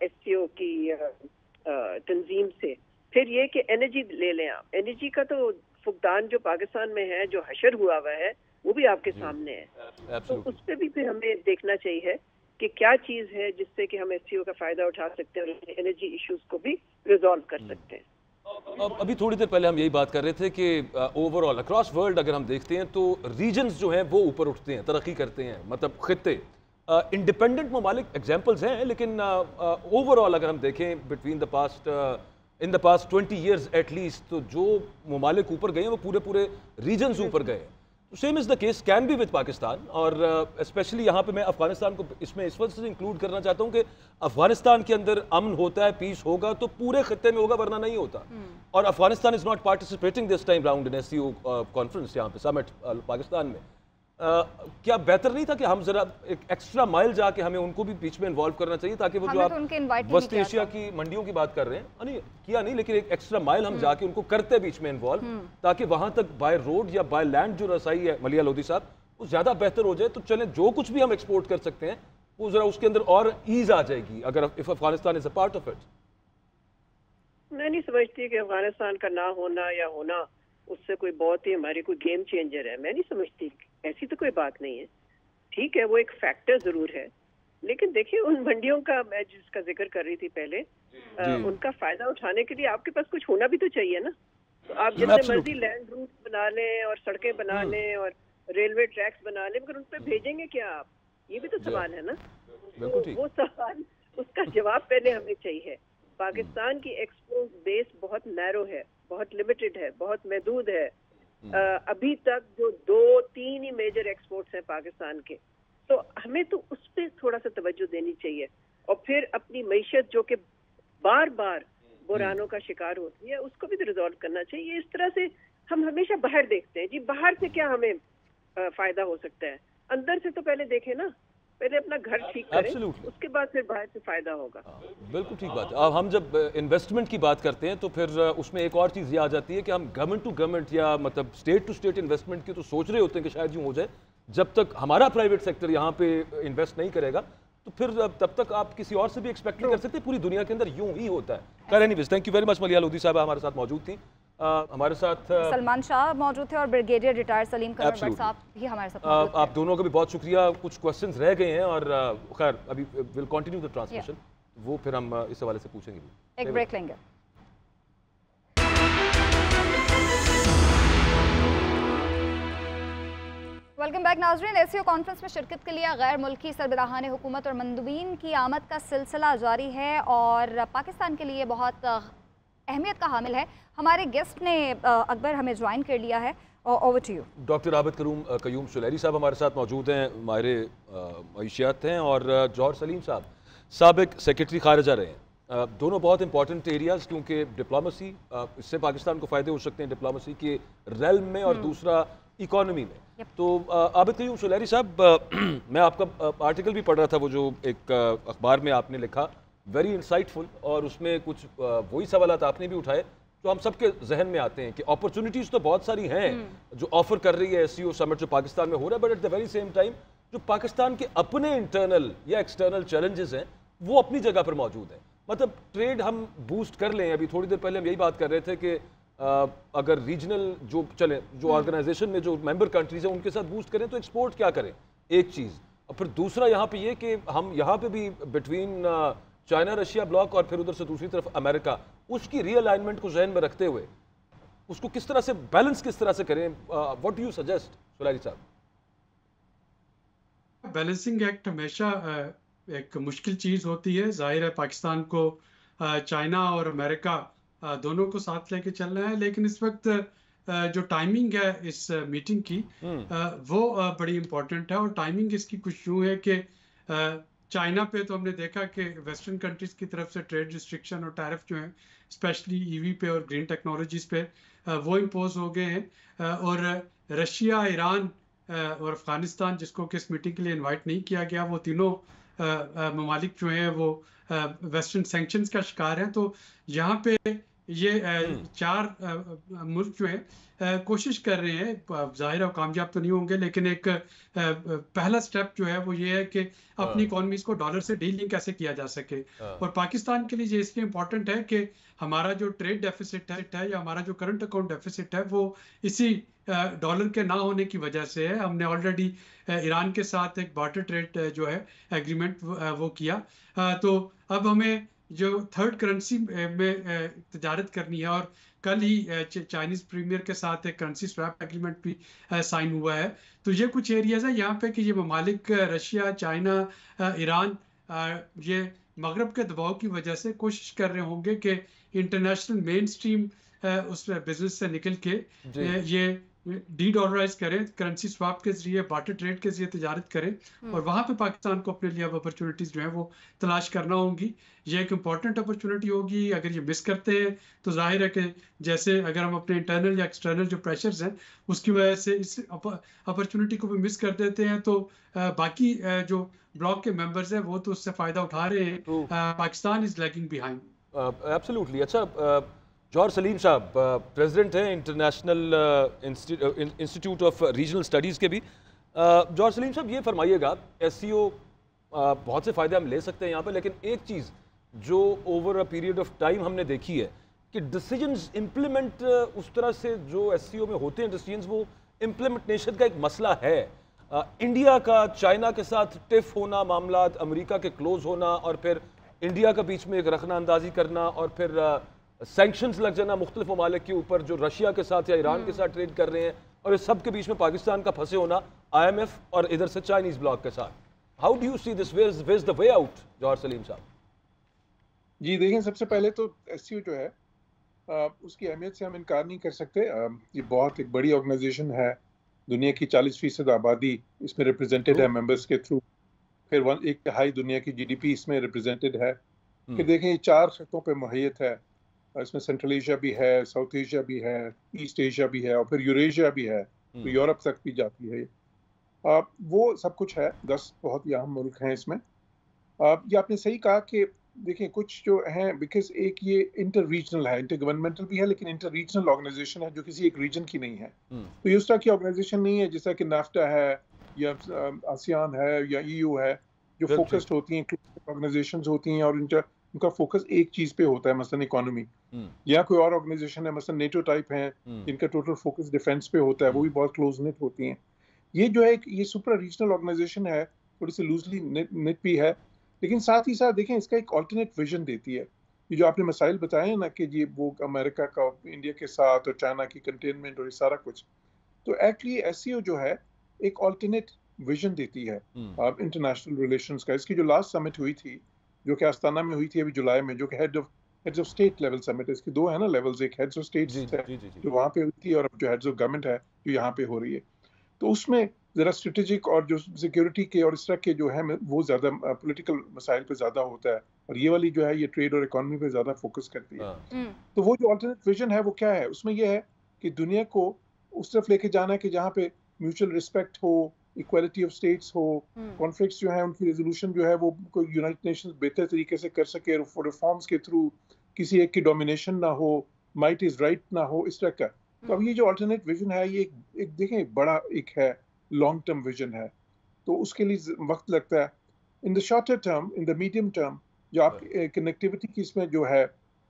Speaker 5: एस की तंजीम से फिर ये कि एनर्जी ले लें आप एनर्जी का तो फुकदान जो पाकिस्तान में है जो हशर हुआ हुआ है वो भी आपके सामने है। तो उस पर भी फिर हमें देखना चाहिए कि क्या चीज़ है जिससे कि हम एस का फ़ायदा उठा सकते हैं और एनर्जी इश्यूज़ को भी रिजॉल्व कर हम्म। सकते हैं।
Speaker 2: अब अभी थोड़ी देर पहले हम यही बात कर रहे थे कि ओवरऑल अक्रॉस वर्ल्ड अगर हम देखते हैं तो रीजन्स जो हैं वो ऊपर उठते हैं तरक्की करते हैं मतलब खत्ते। इंडिपेंडेंट ममालिक एग्जाम्पल्स हैं लेकिन ओवरऑल अगर हम देखें between the past in the past twenty years at least तो जो ममालिक ऊपर गए हैं वो पूरे पूरे रीजन ऊपर गए same is the case can be with Pakistan और स्पेशली uh, यहाँ पे मैं अफ़गानिस्तान को इसमें इस वजह से इंक्लूड करना चाहता हूँ कि अफ़गानिस्तान के अंदर अमन होता है पीस होगा तो पूरे खत्े में होगा वरना नहीं होता। hmm. और Afghanistan is not participating this time round in S C conference यहाँ पे समिट uh, पाकिस्तान में। क्या बेहतर नहीं था कि हम जरा एक एक्स्ट्रा माइल जाके हमें उनको भी बीच में इन्वॉल्व करना चाहिए ताकि वो जो आप
Speaker 1: तो
Speaker 2: वेस्ट एशिया की मंडियों की बात कर रहे हैं। नहीं किया नहीं लेकिन एक एक्स्ट्रा माइल हम हम्म। जाके उनको करते बीच में इन्वॉल्व हम्म। ताकि वहाँ तक बाय रोड या बाय लैंड जो रसाई है मलिया लोधी साहब वो ज़्यादा बेहतर हो जाए। तो चले जो कुछ भी हम एक्सपोर्ट कर सकते हैं वो जरा उसके अंदर और ईज आ जाएगी अगर if Afghanistan is a part of it
Speaker 5: मैं नहीं समझती कि अफ़गानिस्तान का ना होना या होना उससे कोई बहुत ही हमारी कोई गेम चेंजर है। मैं नहीं समझती ऐसी तो कोई बात नहीं है। ठीक है वो एक फैक्टर ज़रूर है। लेकिन देखिए उन मंडियों का मैं जिसका ज़िक्र कर रही थी पहले आ, उनका फ़ायदा उठाने के लिए आपके पास कुछ होना भी तो चाहिए ना। तो आप जितने मर्ज़ी लैंड रूट बना लें और सड़कें बना हम्म। लें और रेलवे ट्रैक्स बना लें मगर उन पर भेजेंगे क्या आप? ये भी तो सवाल है ना। तो वो सवाल उसका जवाब पहले हमें चाहिए। पाकिस्तान की एक्सपोर्ट बेस बहुत नैरो है बहुत लिमिटेड है बहुत महदूद है। अभी तक जो दो तीन ही मेजर एक्सपोर्ट्स हैं पाकिस्तान के तो हमें तो उस पर थोड़ा सा तवज्जो देनी चाहिए। और फिर अपनी मीशत जो कि बार बार बुरानों का शिकार होती है उसको भी तो रिजॉल्व करना चाहिए। इस तरह से हम हमेशा बाहर देखते हैं। जी बाहर से क्या हमें फ़ायदा हो सकता है? अंदर से तो पहले देखें ना। पहले अपना घर ठीक करें उसके बाद फिर बाहर से फ़ायदा होगा। हाँ,
Speaker 2: बिल्कुल ठीक बात है। अब हम जब इन्वेस्टमेंट की बात करते हैं तो फिर उसमें एक और चीज़ ये आ जाती है कि हम गवर्नमेंट टू गवर्नमेंट या मतलब स्टेट टू स्टेट इन्वेस्टमेंट की तो सोच रहे होते हैं कि शायद यूँ हो जाए। जब तक हमारा प्राइवेट सेक्टर यहाँ पे इन्वेस्ट नहीं करेगा तो फिर तब तक आप किसी और से भी एक्सपेक्ट नहीं कर सकते। पूरी दुनिया के अंदर यूँ ही होता है। कर any thank you very much Maliha Lodhi साहब हमारे साथ मौजूद थी। हमारे साथ
Speaker 1: सलमान शाह मौजूद थे और ब्रिगेडियर रिटायर्ड सलीम कमर साहब भी हमारे साथ
Speaker 2: मौजूद आप दोनों का भी बहुत शुक्रिया। कुछ क्वेश्चंस रह गए हैं और खैर अभी विल कंटिन्यू द ट्रांसमिशन वो फिर हम इस हवाले से पूछेंगे।
Speaker 1: एक ब्रेक लेंगे। वेलकम बैक नाजरीन। एसीओ कॉन्फ्रेंस में शिरकत के लिए गैर मुल्की सरबराहान हुकूमत और मंदबीन की आमद का सिलसिला जारी है और पाकिस्तान के लिए बहुत अहमियत का हामिल है। हमारे गेस्ट ने अकबर हमें ज्वाइन कर लिया है। Over to you
Speaker 2: doctor Abid करूम कयूम सुलहरी साहब हमारे साथ मौजूद हैं माहिर मीशियात हैं और जॉर्ज सलीम साहब सबक सेक्रेटरी खारजा रहे हैं। दोनों बहुत इंपॉर्टेंट एरियाज़ क्योंकि डिप्लोमेसी इससे पाकिस्तान को फ़ायदे हो सकते हैं डिप्लोमेसी के रेल में और हम्म। दूसरा इकोनॉमी में। तो आबिद कयूम सुलहरी साहब मैं आपका आर्टिकल भी पढ़ रहा था वो जो एक अखबार में आपने लिखा वेरी इंसाइटफुल और उसमें कुछ वही सवाल आपने भी उठाए जो हम सबके जहन में आते हैं कि अपॉर्चुनिटीज़ तो बहुत सारी हैं हम्म। जो ऑफ़र कर रही है एस समिट जो पाकिस्तान में हो रहा है but at the very same time जो पाकिस्तान के अपने इंटरनल या एक्सटर्नल चैलेंजेस हैं वो अपनी जगह पर मौजूद हैं मतलब ट्रेड हम बूस्ट कर लें अभी थोड़ी देर पहले हम यही बात कर रहे थे कि अगर रीजनल जो चले जो ऑर्गेनाइजेशन हम्म। में जो मेंबर कंट्रीज़ हैं उनके साथ बूस्ट करें तो एक्सपोर्ट क्या करें एक चीज़ और फिर दूसरा यहाँ पे ये कि हम यहाँ पे भी बिटवीन चाइना रशिया ब्लॉक और फिर उधर से दूसरी तरफ़ अमेरिका उसकी रीअलाइनमेंट को जहन में रखते हुए उसको किस तरह से बैलेंस किस तरह से करें? What do you suggest Suleri साहब?
Speaker 6: बैलेंसिंग एक्ट हमेशा एक मुश्किल चीज़ होती है। ज़ाहिर है पाकिस्तान को चाइना और अमेरिका दोनों को साथ लेके चलना है लेकिन इस वक्त जो टाइमिंग है इस मीटिंग की हम्म। वो बड़ी इंपॉर्टेंट है और टाइमिंग इसकी कुछ यूँ है कि चाइना पे तो हमने देखा कि वेस्टर्न कंट्रीज़ की तरफ़ से ट्रेड रिस्ट्रिक्शन और टैरिफ जो है, स्पेशली ईवी पे और ग्रीन टेक्नोलॉजीज़ पे वो इम्पोज हो गए हैं। और रशिया, ईरान और अफ़गानिस्तान, जिसको किस मीटिंग के लिए इनवाइट नहीं किया गया, वो तीनों ममालिक जो हैं, वो वेस्टर्न सेंक्शंस का शिकार हैं। तो यहाँ पे ये हम्म। चार मुल्क जो है कोशिश कर रहे हैं ज़ाहिर और कामयाब तो नहीं होंगे लेकिन एक पहला स्टेप जो है वो ये है कि अपनी इकोनॉमीज हाँ। को डॉलर से डीलिंग कैसे किया जा सके हाँ। और पाकिस्तान के लिए ये इसलिए इम्पोर्टेंट है कि हमारा जो ट्रेड डेफिसिट है या हमारा जो करंट अकाउंट डेफिसिट है वो इसी डॉलर के ना होने की वजह से है हमने ऑलरेडी ईरान के साथ एक बार्टर ट्रेड जो है एग्रीमेंट वो किया तो अब हमें जो थर्ड करेंसी में तजारत करनी है और कल ही चाइनीज़ प्रीमियर के साथ एक करेंसी स्वैप एग्रीमेंट भी साइन हुआ है। तो ये कुछ एरियाज़ है यहाँ पे कि ये ममालिक रशिया चाइना ईरान ये मगरब के दबाव की वजह से कोशिश कर रहे होंगे कि इंटरनेशनल मेन स्ट्रीम उस बिज़नेस से निकल के ये डी डॉलराइज करें करेंसी स्वाप के ज़रिए बाटर ट्रेड के ज़रिए तजारत करें
Speaker 1: हम्म।
Speaker 6: और वहाँ पे पाकिस्तान को अपने लिए अब अपॉर्चुनिटीज़ जो है वो तलाश करना होंगी। ये एक इंपॉर्टेंट अपॉर्चुनिटी होगी अगर ये मिस करते हैं तो ज़ाहिर है कि जैसे अगर हम अपने इंटरनल या एक्सटर्नल जो प्रेशर्स हैं उसकी वजह से इस अपॉर्चुनिटी को भी मिस कर देते हैं तो बाकी जो ब्लॉक के मेंबर्स हैं वो तो उससे फ़ायदा उठा रहे हैं। Pakistan is lagging behind
Speaker 2: absolutely अच्छा जौहर सलीम साहब प्रेसिडेंट हैं international institute of regional studies के भी। जौहर सलीम साहब ये फरमाइएगा एस सी ओ बहुत से फ़ायदे हम ले सकते हैं यहाँ पर लेकिन एक चीज़ जो over a period of time हमने देखी है कि डिसीजंस इम्प्लीमेंट उस तरह से जो एस में होते हैं डिसीजंस वो इम्प्लीमेंटेशन का एक मसला है। आ, इंडिया का चाइना के साथ टिफ होना मामला अमेरिका के क्लोज होना और फिर इंडिया का बीच में एक रखना अंदाजी करना और फिर सेंक्शंस लग जाना मुख्तलिफ़ ममालिक के ऊपर जो रशिया के साथ या ईरान के साथ ट्रेड कर रहे हैं और इस सब के बीच में पाकिस्तान का फंसे होना आईएमएफ और इधर से चाइनीज़ ब्लॉक के साथ। How do you see this wedge wedge the way out Jauhar Salim साहब?
Speaker 7: जी देखें सबसे पहले तो एस जो है आ, उसकी अहमियत से हम इनकार नहीं कर सकते। आ, ये बहुत एक बड़ी ऑर्गेनाइजेशन है। दुनिया की 40 फ़ीसद आबादी इसमें रिप्रेजेंटेड है मेंबर्स के थ्रू फिर वन एक तिहाई दुनिया की जीडीपी इसमें रिप्रेजेंटेड है। फिर हम्म। देखें ये चार खतों पे मुहैत है। इसमें सेंट्रल एशिया भी है साउथ एशिया भी है ईस्ट एशिया भी है और फिर यूरेशिया भी है तो हम्म। यूरोप तक भी जाती है आ, वो सब कुछ है दस बहुत ही अहम मुल्क हैं इसमें आ, ये आपने सही कहा कि देखिए कुछ जो हैं बिकॉज़ एक ये इंटर रीजनल है इंटर गवर्नमेंटल भी है लेकिन इंटर रीजनल ऑर्गेनाइजेशन है जो किसी एक रीजन की नहीं है हम्म। तो ये उस तरह की ऑर्गेनाइजेशन नहीं है जैसा कि नाफ्टा है या आसियान है या ईयू है जो फोकस्ड होती हैं ऑर्गेनाइजेशन होती हैं और इंटर उनका फोकस एक चीज़ पे होता है मसलन इकोनॉमी हम्म। या कोई और ऑर्गेनाइजेशन है मसलन नेटो टाइप है हम्म। जिनका टोटल फोकस डिफेंस पे होता है वो भी हम्म। बहुत क्लोज निट होती हैं ये जो है ये सुपर रीजनल ऑर्गेनाइजेशन है थोड़ी सी लूजली निट भी है लेकिन साथ ही साथ देखें इसका एक ऑल्टरनेट विजन देती है ये जो आपने मसाइल बताए हैं ना कि ये वो अमेरिका का इंडिया के साथ और चाइना की कंटेनमेंट और ये सारा कुछ तो एक्चुअली एस जो है एक ऑल्टरनेट विजन देती है इंटरनेशनल रिलेशंस का इसकी जो लास्ट समिट हुई थी जो कि आस्ताना में हुई थी अभी जुलाई में जो कि head of heads of state level summit है। इसकी दो है ना लेवल्स एक हेड्स ऑफ़ स्टेट जो वहाँ पे हुई थी और जो हेड्स ऑफ़ गवर्नमेंट है जो यहाँ पे हो रही है। तो उसमें ज़रा स्ट्रेटेजिक और जो सिक्योरिटी के और इस तरह के जो है वो ज़्यादा पॉलिटिकल मसाइल पे ज़्यादा होता है। और ये वाली जो है ये ट्रेड और इकोनॉमी पे ज़्यादा फोकस करती है। हाँ। हम्म। तो वो जो अल्टरनेट विजन है वो क्या है? उसमें यह है कि दुनिया को उस तरफ़ लेके जाना है कि जहाँ पे म्यूचुअल रिस्पेक्ट हो इक्वालिटी ऑफ़ स्टेट्स हो कॉन्फ्लिक्ट्स हम्म। जो है उनकी रेजोल्यूशन जो है वो यूनाइटेड नेशंस बेहतर तरीके से कर सके रिफॉर्म्स के थ्रू किसी एक की डोमिनेशन ना हो माइट इज़ राइट ना हो इस तरह का। तो अब हम्म। ये जो अल्टरनेट विजन है ये एक, एक देखें बड़ा एक है लॉन्ग टर्म विजन है। तो उसके लिए वक्त लगता है। In the shorter term in the medium term जो आप कनेक्टिविटी की इसमें जो है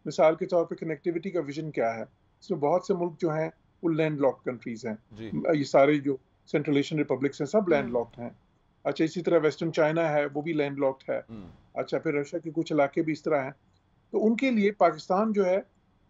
Speaker 7: मिसाल के तौर पे कनेक्टिविटी का विजन क्या है? इसमें बहुत से मुल्क जो हैं वो लैंड लॉक कंट्रीज़ हैं ये सारे जो सेंट्रल एशियन रिपब्लिक्स हैं सब लैंड हम्म। लॉक्ड हैं अच्छा इसी तरह वेस्टर्न चाइना है वो भी लैंड लॉक्ड है हम्म। अच्छा फिर रशिया के कुछ इलाके भी इस तरह हैं तो उनके लिए पाकिस्तान जो है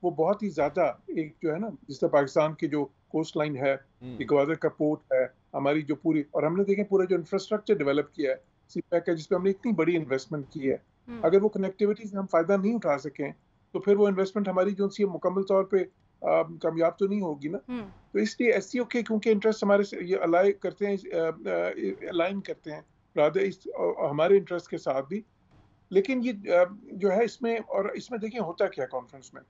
Speaker 7: वो बहुत ही ज़्यादा एक जो है ना जिस तरह पाकिस्तान की जो कोस्ट लाइन है इकवादर हम्म। का पोर्ट है हमारी जो पूरी और हमने देखे पूरा जो इंफ्रास्ट्रक्चर डेवलप किया है सी पैक है जिसपे हमने इतनी बड़ी इन्वेस्टमेंट की है अगर वो कनेक्टिविटी से हम फ़ायदा नहीं उठा सकें तो फिर वो इन्वेस्टमेंट हमारी जो सी मुकम्मल तौर पे कामयाब तो नहीं होगी ना हम्म। तो इसलिए एस के क्योंकि इंटरेस्ट हमारे से ये अलाई करते हैं अलाइन करते हैं राधे इस हमारे इंटरेस्ट के साथ भी लेकिन ये जो है इसमें और इसमें देखिए होता क्या कॉन्फ्रेंस में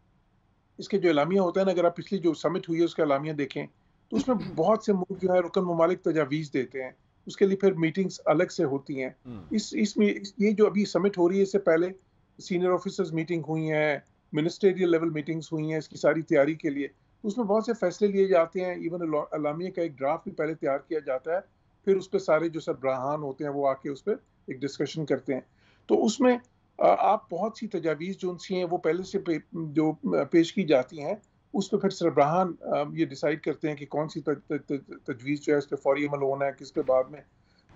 Speaker 7: इसके जो इलामिया होता है ना अगर आप पिछली जो समिट हुई है उसका इलामिया देखें तो उसमें हम्म। बहुत से मुल्क जो है रुकन ममालिक तजावीज़ देते हैं उसके लिए फिर मीटिंग्स अलग से होती हैं हम्म। इस इसमें ये जो अभी समिट हो रही है इससे पहले सीनियर ऑफिसर्स मीटिंग हुई है मिनिस्टेरियल लेवल मीटिंग्स हुई हैं इसकी सारी तैयारी के लिए। उसमें बहुत से फैसले लिए जाते हैं। इवन अलामिया का एक ड्राफ्ट भी पहले तैयार किया जाता है। फिर उस पर सारे जो सरबराहान होते हैं वो आके उस पर एक डिस्कशन करते हैं। तो उसमें आप बहुत सी तजावीज़ जो उनसी हैं वो पहले से पे, जो पेश की जाती हैं उस पर फिर सरबराहान ये डिसाइड करते हैं कि कौन सी तजवीज़ जो है उस पर फौरी अमल होना है किस पे बाद में।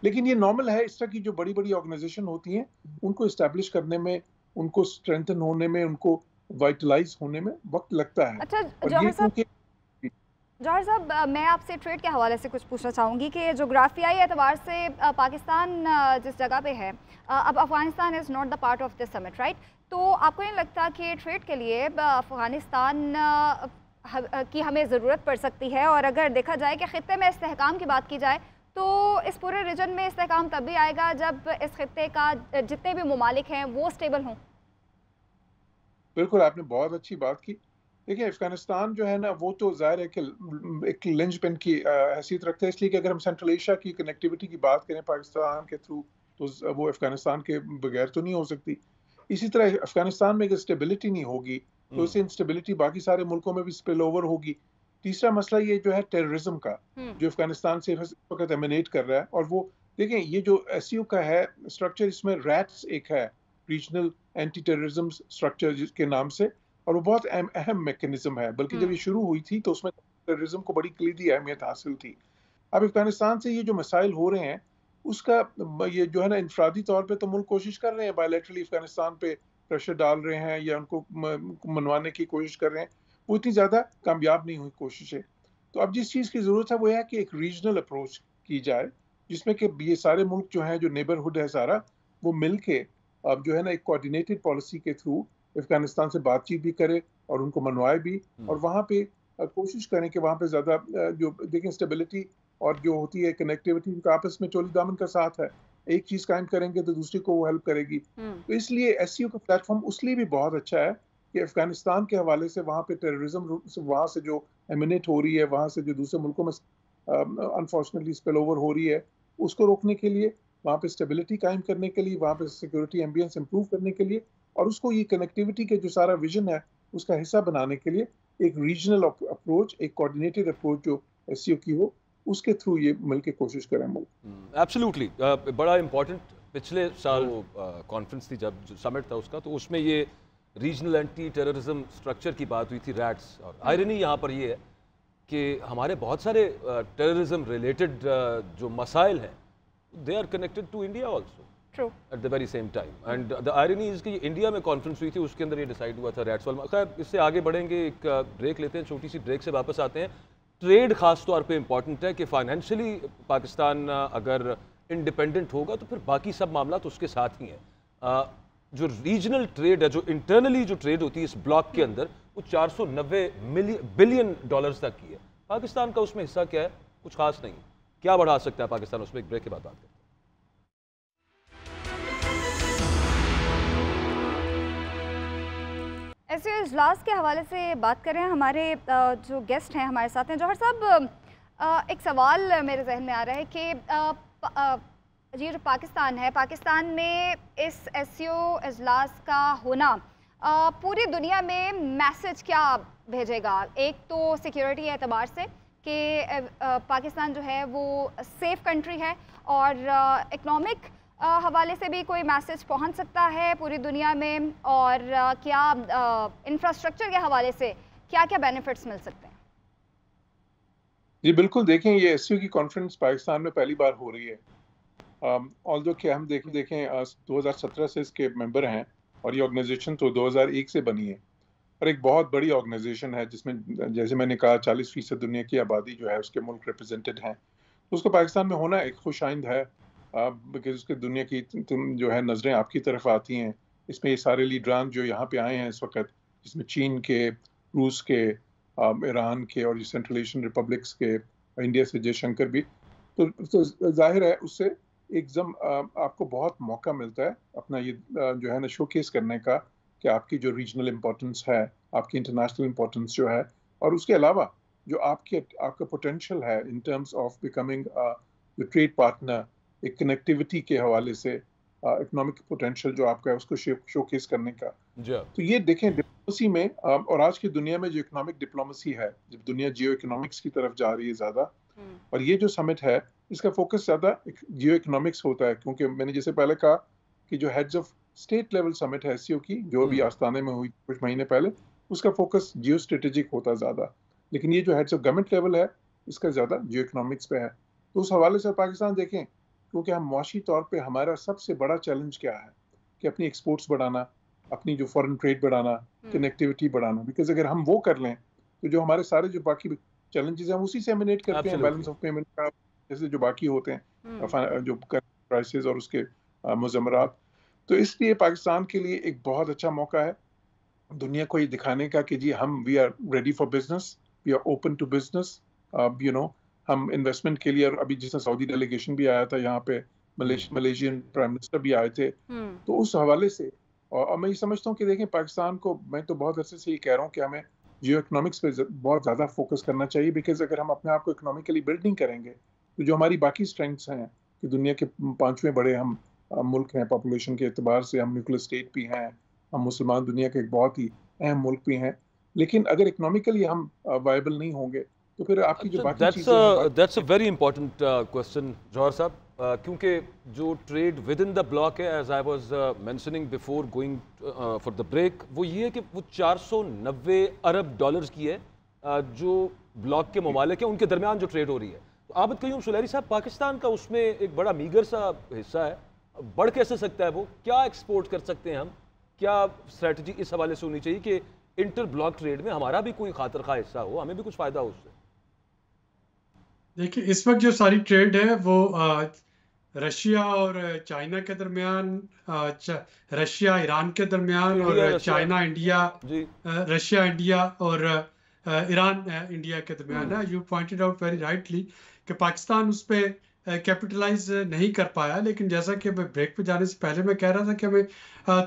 Speaker 7: लेकिन ये नॉर्मल है इस तरह की जो बड़ी बड़ी ऑर्गेनाइजेशन होती हैं उनको इस्टेब्लिश करने में उनको स्ट्रेंथन होने में उनको वाइटलाइज होने में वक्त लगता है।
Speaker 1: अच्छा जौहर साहब जौहर साहब मैं आपसे ट्रेड के हवाले से कुछ पूछना चाहूँगी कि जोग्राफियाई एतबार से पाकिस्तान जिस जगह पे है अब Afghanistan is not the part of this summit right तो आपको नहीं लगता कि ट्रेड के लिए अफ़गानिस्तान की हमें ज़रूरत पड़ सकती है? और अगर देखा जाए कि ख़त्े में इसकाम की बात की जाए तो इस पूरे रीजन में इसकाम तभी आएगा जब इस खत्े का जितने भी ममालिक हैं वो स्टेबल हों।
Speaker 7: बिल्कुल आपने बहुत अच्छी बात की देखिए अफ़गानिस्तान जो है ना वो तो ज़ाहिर है कि एक लिंच पिन की हैसियत रखता है इसलिए कि अगर हम सेंट्रल एशिया की कनेक्टिविटी की बात करें पाकिस्तान के थ्रू तो वो अफ़गानिस्तान के बगैर तो नहीं हो सकती इसी तरह अफ़गानिस्तान में अगर स्टेबिलिटी नहीं होगी तो इससे हम्म। इंस्टेबिलिटी बाकी सारे मुल्कों में भी स्पिल ओवर होगी तीसरा मसला ये जो है टेररिज्म का हम्म। जो अफ़गानिस्तान से वक्त एमिनेट कर रहा है और वो देखें ये जो एस का है स्ट्रक्चर इसमें रैट्स एक है रीजनल एंटी टेररिज्म स्ट्रक्चर के नाम से और वो बहुत अहम मैकेनिज्म है। बल्कि जब ये हम्म। शुरू हुई थी तो उसमें टेररिज्म को बड़ी कलीदी अहमियत हासिल थी। अब अफ़गानिस्तान से ये जो मसाइल हो रहे हैं उसका ये जो है ना इंफरादी तौर पे तो मुल्क कोशिश कर रहे हैं बायोलेटरली अफ़गानिस्तान पे प्रेशर डाल रहे हैं या उनको मनवाने की कोशिश कर रहे हैं। वो इतनी ज़्यादा कामयाब नहीं हुई कोशिशें। तो अब जिस चीज़ की ज़रूरत है वो है कि एक रीजनल अप्रोच की जाए जिसमें कि ये सारे मुल्क जो हैं जो नेबरहुड है सारा वो मिल के जो है ना एक कोऑर्डिनेटेड पॉलिसी के थ्रू अफ़गानिस्तान से बातचीत भी करे और उनको मनवाए भी हम्म। और वहाँ पे कोशिश करें कि वहाँ पे ज़्यादा जो देखें स्टेबिलिटी और जो होती है कनेक्टिविटी उनका आपस में चोली दामन का साथ है एक चीज़ कायम करेंगे तो दूसरी को वो हेल्प करेगी हम्म। तो इसलिए एस का प्लेटफॉर्म उसलिए भी बहुत अच्छा है कि अफ़गानिस्तान के हवाले से वहाँ पे टेररिज्म वहाँ से जो एमिनेट हो रही है वहाँ से जो दूसरे मुल्कों में अनफॉर्चुनेटली स्पेल ओवर हो रही है उसको रोकने के लिए वहाँ पे स्टेबिलिटी कायम करने के लिए वहाँ पे सिक्योरिटी एम्बियंस इम्प्रूव करने के लिए और उसको ये कनेक्टिविटी के जो सारा विजन है उसका हिस्सा बनाने के लिए एक रीजनल अप्रोच एक कोऑर्डिनेटेड अप्रोच जो एस की हो उसके थ्रू ये मिलकर कोशिश करें
Speaker 2: मुल्क एब्सोल्युटली uh, बड़ा इंपॉर्टेंट पिछले साल वो कॉन्फ्रेंस थी जब समिट था उसका तो उसमें ये रीजनल एंटी टेररिज्म स्ट्रक्चर की बात हुई थी रैट्स और आयरनी यहाँ पर ये है कि हमारे बहुत सारे टेररिज्म रिलेटेड जो मसाइल हैं they are connected to India also at the very same time and the irony is कि इंडिया में कॉन्फ्रेंस हुई थी उसके अंदर ये डिसाइड हुआ था रैट्स खैर इससे आगे बढ़ेंगे एक ब्रेक लेते हैं छोटी सी ब्रेक से वापस आते हैं। ट्रेड ख़ास तौर पे इंपॉर्टेंट है कि फाइनेंशियली पाकिस्तान अगर इंडिपेंडेंट होगा तो फिर बाकी सब मामला तो उसके साथ ही हैं। जो रीजनल ट्रेड है जो इंटरनली जो ट्रेड होती है इस ब्लॉक के अंदर वो 490 मिलियन बिलियन डॉलर्स तक की है। पाकिस्तान का उसमें हिस्सा क्या है? कुछ खास नहीं। क्या बढ़ा सकता है पाकिस्तान? उसमें एक ब्रेक के बाद बात करते हैं।
Speaker 1: ऐसे इजलास के हवाले से बात करें, हमारे जो गेस्ट हैं हमारे साथ हैं, जौहर साहब एक सवाल मेरे जहन में आ रहा है कि ये जो पाकिस्तान है, पाकिस्तान में इस एस इजलास का होना पूरी दुनिया में मैसेज क्या भेजेगा? एक तो सिक्योरिटी एतबार से कि पाकिस्तान जो है वो सेफ़ कंट्री है और इकनॉमिक हवाले से भी कोई मैसेज पहुँच सकता है पूरी दुनिया में और क्या इंफ्रास्ट्रक्चर के हवाले से क्या क्या बेनिफिट्स मिल सकते हैं?
Speaker 7: जी, बिल्कुल देखें, ये एसयू की कॉन्फ्रेंस पाकिस्तान में पहली बार हो रही है। ऑल दो कि हम देखें देखें दो हज़ार सत्रह से इसके मेंबर हैं और ये ऑर्गेनाइजेशन तो 2001 से बनी है। और एक बहुत बड़ी ऑर्गेनाइजेशन है जिसमें जैसे मैंने कहा 40 फ़ीसद दुनिया की आबादी जो है उसके मुल्क रिप्रेजेंटेड हैं। तो उसको पाकिस्तान में होना एक खुश आइंद है बिकॉज़ उसके दुनिया की तुम जो है नज़रें आपकी तरफ़ आती हैं। इसमें ये सारे लीडरान जो यहाँ पे आए हैं इस वक्त जिसमें चीन के रूस के ईरान के और सेंट्रल एशियन रिपब्लिक्स के इंडिया से जयशंकर भी। तो, तो ज़ाहिर है उससे एकदम आपको बहुत मौका मिलता है अपना ये जो है ना शोकेस करने का। कि आपकी जो रीजनल इम्पोर्टेंस है आपकी इंटरनेशनल इम्पोर्टेंस जो है और उसके अलावा जो आपके आपका पोटेंशियल है in terms of becoming trade partner एक कनेक्टिविटी के हवाले से इकोनॉमिक पोटेंशियल जो आपका है उसको शोकेस करने का तो ये देखें डिप्लोमेसी में और आज की दुनिया में जो इकोनॉमिक डिप्लोमेसी है जब दुनिया जियो इकोनॉमिक्स की तरफ़ जा रही है ज़्यादा हम्म। और ये जो समिट है इसका फोकस ज़्यादा जियो इकोनॉमिक्स होता है क्योंकि मैंने जैसे पहले कहा कि जो heads of state level summit है एस की जो भी हम्म। आस्थाने में हुई कुछ महीने पहले उसका फोकस जियो स्ट्रेटेजिक होता ज़्यादा लेकिन ये जो हेड्स ऑफ़ गवर्नमेंट लेवल है इसका ज़्यादा जियो इकोनॉमिक्स पे है तो उस हवाले से पाकिस्तान देखें क्योंकि हम मुआशी तौर पर हमारा सबसे बड़ा चैलेंज क्या है कि अपनी एक्सपोर्ट्स बढ़ाना अपनी जो फॉरेन ट्रेड बढ़ाना कनेक्टिविटी हम्म। बढ़ाना बिकॉज़ अगर हम वो कर लें तो जो हमारे सारे जो बाकी चैलेंजेस हैं उसी से एमिनेट करते हैं बैलेंस ऑफ़ पेमेंट का जैसे जो बाकी होते हैं हम्म। जो प्राइसेस और उसके मुजमरात तो इसलिए पाकिस्तान के लिए एक बहुत अच्छा मौका है। दुनिया को ये दिखाने का कि जी हम we are ready for business we are open to business you know हम इन्वेस्टमेंट के लिए अभी जिसने सऊदी डेलीगेशन भी आया था यहाँ पे मलेशियन प्राइम मिनिस्टर भी आए थे।
Speaker 1: हम्म।
Speaker 7: तो उस हवाले से और मैं ये समझता हूँ कि देखें पाकिस्तान को मैं तो बहुत अरसे से ये कह रहा हूँ कि हमें जियो इकोनॉमिक्स पे बहुत ज़्यादा फोकस करना चाहिए बिकॉज़ अगर हम अपने आप को इकोनॉमिकली बिल्ड नहीं करेंगे तो जो हमारी बाकी स्ट्रेंथ्स हैं कि दुनिया के पाँचवें बड़े हम मुल्क हैं पॉपुलेशन के अतबार से हम न्यूक्लियर स्टेट भी हैं हम मुसलमान दुनिया के एक बहुत ही अहम मुल्क भी हैं। लेकिन अगर इकोनॉमिकली हम वायबल नहीं होंगे तो फिर आपकी जो बाकी
Speaker 2: चीज़ें that's a very important question Jauhar साहब। क्योंकि जो trade within the block है as I was mentioning before going for the break वो ये है कि वो 490 अरब डॉलर्स की है uh, जो ब्लॉक के ममालिक हैं उनके दरमियान जो ट्रेड हो रही है। तो आबद कयूम सुलैरी साहब पाकिस्तान का उसमें एक बड़ा मीगर सा हिस्सा है। बढ़ कैसे सकता है वो? क्या एक्सपोर्ट कर सकते हैं हम? क्या स्ट्रेटजी इस हवाले से होनी चाहिए कि इंटर ब्लॉक ट्रेड में हमारा भी कोई खातर खा हिस्सा हो? हमें भी कुछ फ़ायदा हो उससे।
Speaker 6: देखिए इस वक्त जो सारी ट्रेड है वो रशिया और चाइना के दरमियान रशिया ईरान के दरमियान और चाइना इंडिया रशिया इंडिया और ईरान इंडिया के दरमियान है। You pointed out very rightly कि पाकिस्तान उस पर कैपिटलाइज नहीं कर पाया लेकिन जैसा कि मैं ब्रेक पे जाने से पहले मैं कह रहा था कि हमें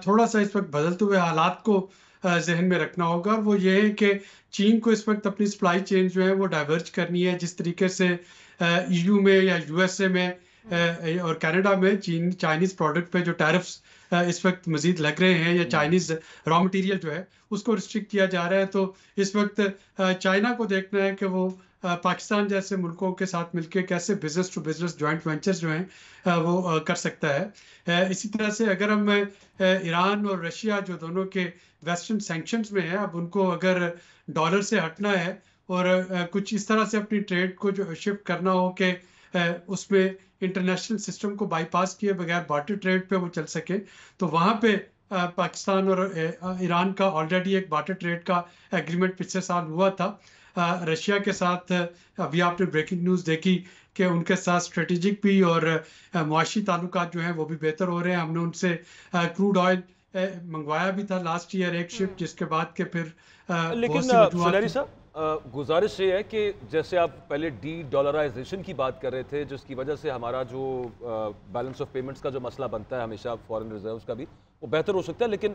Speaker 6: थोड़ा सा इस वक्त बदलते हुए हालात को जहन में रखना होगा। और वो ये है कि चीन को इस वक्त अपनी सप्लाई चेन जो है वो डाइवर्ज करनी है। जिस तरीके से ईयू में या यूएसए में और कनाडा में चीन चाइनीज़ प्रोडक्ट पे जो टैरिफ्स इस वक्त मजीद लग रहे हैं या चाइनीज़ रॉ मटेरियल जो है उसको रिस्ट्रिक्ट किया जा रहा है। तो इस वक्त चाइना को देखना है कि वो पाकिस्तान जैसे मुल्कों के साथ मिलकर कैसे business to business joint ventures जो हैं वो कर सकता है। इसी तरह से अगर हम ईरान और रशिया जो दोनों के वेस्टर्न सैंक्शंस में है, अब उनको अगर डॉलर से हटना है और कुछ इस तरह से अपनी ट्रेड को जो शिफ्ट करना हो कि उसमें इंटरनेशनल सिस्टम को बाईपास किए बगैर बार्टर ट्रेड पे वो चल सके तो वहाँ पे पाकिस्तान और ईरान का ऑलरेडी एक बार्टर ट्रेड का एग्रीमेंट पिछले साल हुआ था। रशिया के साथ अभी आपने ब्रेकिंग न्यूज़ देखी कि उनके साथ स्ट्रेटेजिक भी और मुआशी ताल्लुक जो हैं वो भी बेहतर हो रहे हैं। हमने उनसे क्रूड ऑयल मंगवाया भी था लास्ट ईयर एक शिप हम्म। जिसके बाद के फिर
Speaker 2: लेकिन साहब गुजारिश ये है कि जैसे आप पहले डी डॉलराइजेशन की बात कर रहे थे जिसकी वजह से हमारा जो बैलेंस ऑफ़ पेमेंट्स का जो मसला बनता है हमेशा फॉरेन रिजर्व्स का भी वो बेहतर हो सकता है। लेकिन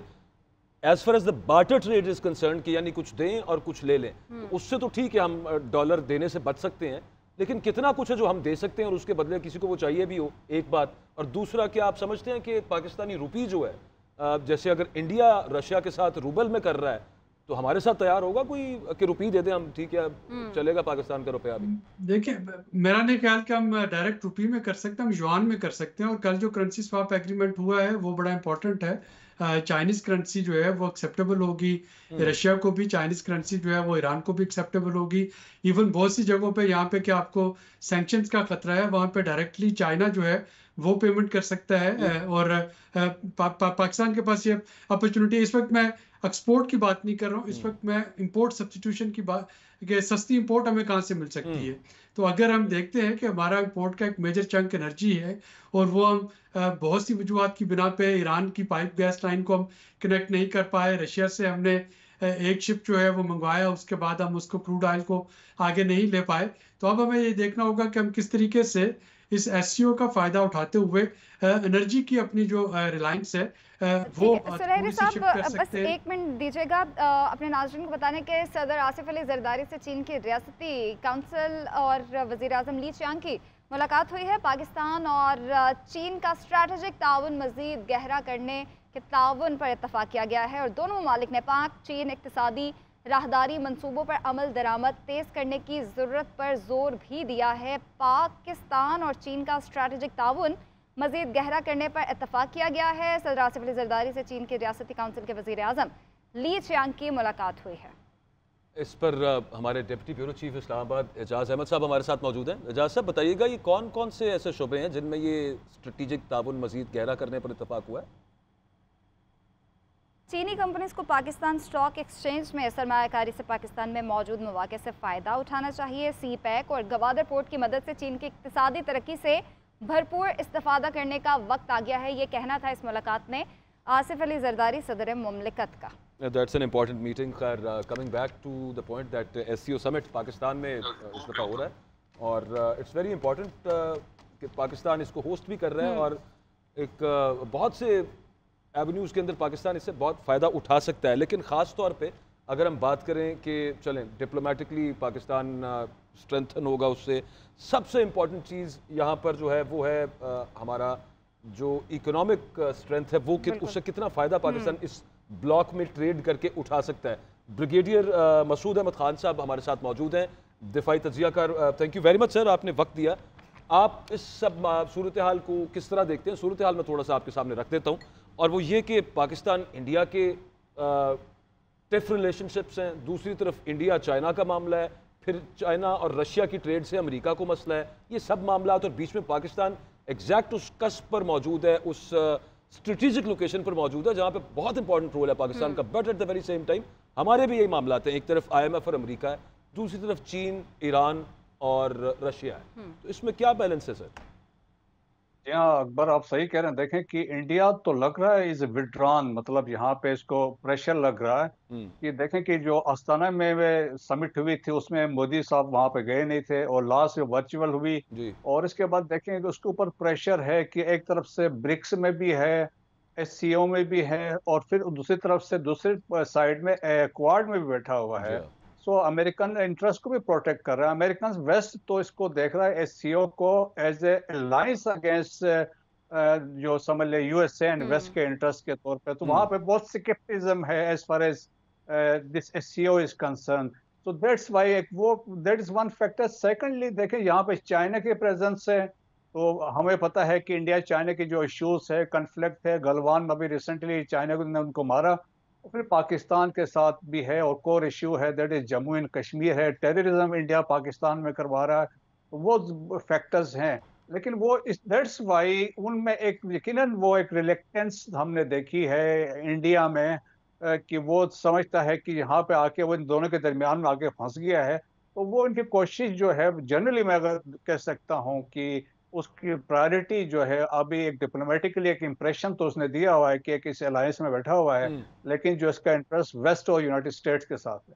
Speaker 2: as far as the barter trade is concern कि यानी कुछ दें और कुछ ले लें तो उससे तो ठीक है हम डॉलर देने से बच सकते हैं लेकिन कितना कुछ है जो हम दे सकते हैं और उसके बदले किसी को वो चाहिए भी हो एक बात। और दूसरा क्या आप समझते हैं कि पाकिस्तानी रुपी जो है जैसे अगर इंडिया रशिया के साथ रूबल में कर रहा है तो हमारे साथ तैयार होगा कोई कि रुपी दे दें हम ठीक है हम्म। चलेगा पाकिस्तान का रुपया भी?
Speaker 6: देखिए मेरा नहीं ख्याल कि हम डायरेक्ट रुपी में कर सकते हैं हम युआन में कर सकते हैं और कल जो करेंसी स्वाप एग्रीमेंट हुआ है वो बड़ा इंपॉर्टेंट है। चाइनीज़ करेंसी जो है वो एक्सेप्टेबल होगी रशिया हम्म। को भी चाइनीज़ करेंसी जो है वो ईरान को भी एक्सेप्टेबल होगी इवन बहुत सी जगहों पे यहाँ पे क्या आपको सेंक्शन का खतरा है वहाँ पे डायरेक्टली चाइना जो है वो पेमेंट कर सकता है। और पा, पा, पाकिस्तान के पास ये अपॉर्चुनिटी इस वक्त मैं एक्सपोर्ट की बात नहीं कर रहा हूँ। इस हम्म। वक्त मैं इंपोर्ट सब्सटीट्यूशन की बात कि सस्ती इंपोर्ट हमें कहाँ से मिल सकती है? तो अगर हम देखते हैं कि हमारा इंपोर्ट का एक मेजर चंक एनर्जी है और वो हम बहुत सी वजूहत की बिना पे ईरान की पाइप गैस लाइन को हम कनेक्ट नहीं कर पाए। रशिया से हमने एक शिप जो है वो मंगवाया उसके बाद हम उसको क्रूड ऑयल को आगे नहीं ले पाए। तो अब हमें ये देखना होगा कि हम किस तरीके से इस एस का फ़ायदा उठाते हुए एनर्जी की अपनी जो रिलायंस है वो
Speaker 1: साहब बस एक मिनट दीजिएगा अपने नाजरन को बताने के सदर आसिफ अली जरदारी से चीन के रियासती काउंसिल और वज़ीर अजम ली चियांग की मुलाकात हुई है। पाकिस्तान और चीन का स्ट्रैटेजिक ताउन मजीद गहरा करने के ताउन पर इतफाक़ किया गया है और दोनों ममालिक ने पाक चीन इकतदी राहदारी मनसूबों पर अमल दरामद तेज़ करने की ज़रूरत पर ज़ोर भी दिया है। पाकिस्तान और चीन का स्ट्रैटेजिक ताउन मजीद गहरा करने पर इतफाक़ किया गया है। सदर आसिफ अली जरदारी से चीन के रियासती काउंसिल के वजी अजम ली चियांग की मुलाकात हुई है।
Speaker 2: इस पर हमारे deputy bureau chief Islamabad Ejaz Ahmed साहब हमारे साथ मौजूद हैं। एजाज साहब, बताइएगा ये कौन कौन से ऐसे शुबे हैं जिनमें ये स्ट्रेटिजिक ताउन मजीद गहरा करने पर इतफाक़ हुआ है?
Speaker 1: चीनी कंपनीज़ को पाकिस्तान स्टॉक एक्सचेंज में सरमाकारी से पाकिस्तान में मौजूद मौके से फ़ायदा उठाना चाहिए। सी पैक और गवादर पोर्ट की मदद से चीन की इकतदी तरक्की से भरपूर इस्तेफादा करने का वक्त आ गया है। ये कहना था इस मुलाकात में आसिफ अली जरदारी सदर ममलिकत का।
Speaker 2: दैट्स एन इंपॉर्टेंट मीटिंग खैर coming back to the point that S C O summit Pakistan में uh, इस दफ़ा हो रहा है। और इट्स वेरी इंपॉर्टेंट कि पाकिस्तान इसको होस्ट भी कर रहा है और एक uh, बहुत से एवेन्यूज़ के अंदर पाकिस्तान इससे बहुत फ़ायदा उठा सकता है। लेकिन ख़ास तौर पे अगर हम बात करें कि चलें डिप्लोमेटिकली पाकिस्तान स्ट्रेंथन होगा उससे। सबसे इंपॉर्टेंट चीज़ यहाँ पर जो है वो है आ, हमारा जो इकोनॉमिक स्ट्रेंथ है वो कि, उससे कितना फ़ायदा पाकिस्तान इस ब्लॉक में ट्रेड करके उठा सकता है। ब्रिगेडियर मसूद अहमद खान साहब हमारे साथ मौजूद हैं। दिफाई तजिया कर thank you very much sir आपने वक्त दिया। आप इस सब सूरत हाल को किस तरह देखते हैं? सूरत हाल में थोड़ा सा आपके सामने रख देता हूँ। और वो ये कि पाकिस्तान इंडिया के टिफ रिलेशनशिप्स हैं दूसरी तरफ़ इंडिया चाइना का मामला है फिर चाइना और रशिया की ट्रेड से अमेरिका को मसला है ये सब मामला और बीच में पाकिस्तान एग्जैक्ट उस कस पर मौजूद है उस स्ट्रेटिजिक लोकेशन पर मौजूद है जहाँ पर बहुत इंपॉर्टेंट रोल है पाकिस्तान का but at the very same time हमारे भी यही मामला हैं एक तरफ़ आईएमएफ और अमरीका है दूसरी तरफ़ चीन ईरान और रशिया है। हम्म। तो इसमें क्या बैलेंस है सर
Speaker 8: जी हाँ अकबर आप सही कह रहे हैं। देखें कि इंडिया तो लग रहा है इज़ विड्रॉन मतलब यहाँ पे इसको प्रेशर लग रहा है हम्म। कि देखें कि जो अस्ताना में वे समिट हुई थी उसमें मोदी साहब वहाँ पे गए नहीं थे और लास्ट वर्चुअल हुई। और इसके बाद देखें कि उसके ऊपर प्रेशर है कि एक तरफ़ से ब्रिक्स में भी है एस में भी है और फिर दूसरी तरफ़ से दूसरी साइड में क्वाड में भी बैठा हुआ है। सो अमेरिकन इंटरेस्ट को भी प्रोटेक्ट कर रहा है। अमेरिकन वेस्ट तो इसको देख रहा है एससीओ को एज ए अलायंस अगेंस्ट जो समझ ले यूएसए एंड वेस्ट के इंटरेस्ट के तौर पे तो वहाँ हम्म। पे बहुत सिकेप्टिज्म है as far as this S C O is concern तो दैट्स वाई एक वो that is one factor secondly देखें यहाँ पे चाइना के प्रेजेंस है तो हमें पता है कि इंडिया चाइना के जो इश्यूज़ है कन्फ्लिक्ट है गलवान में अभी रिसेंटली चाइना ने उनको मारा। फिर पाकिस्तान के साथ भी है और कोर इश्यू है that is Jammu and Kashmir है। टेररिज्म इंडिया पाकिस्तान में करवा रहा है। तो वो फैक्टर्स हैं। लेकिन वो इस दैट्स वाई उनमें एक यकीनन वो एक रिलेक्टेंस हमने देखी है इंडिया में कि वो समझता है कि यहाँ पे आके वो इन दोनों के दरमियान में आके फंस गया है। तो वो उनकी कोशिश जो है जनरली मैं अगर कह सकता हूँ कि उसकी प्रायोरिटी जो है अभी एक डिप्लोमेटिकली एक इंप्रेशन तो उसने दिया हुआ है कि एक इस अलायंस में बैठा हुआ है हम्म। लेकिन जो इसका इंटरेस्ट वेस्ट और यूनाइटेड स्टेट्स के साथ है।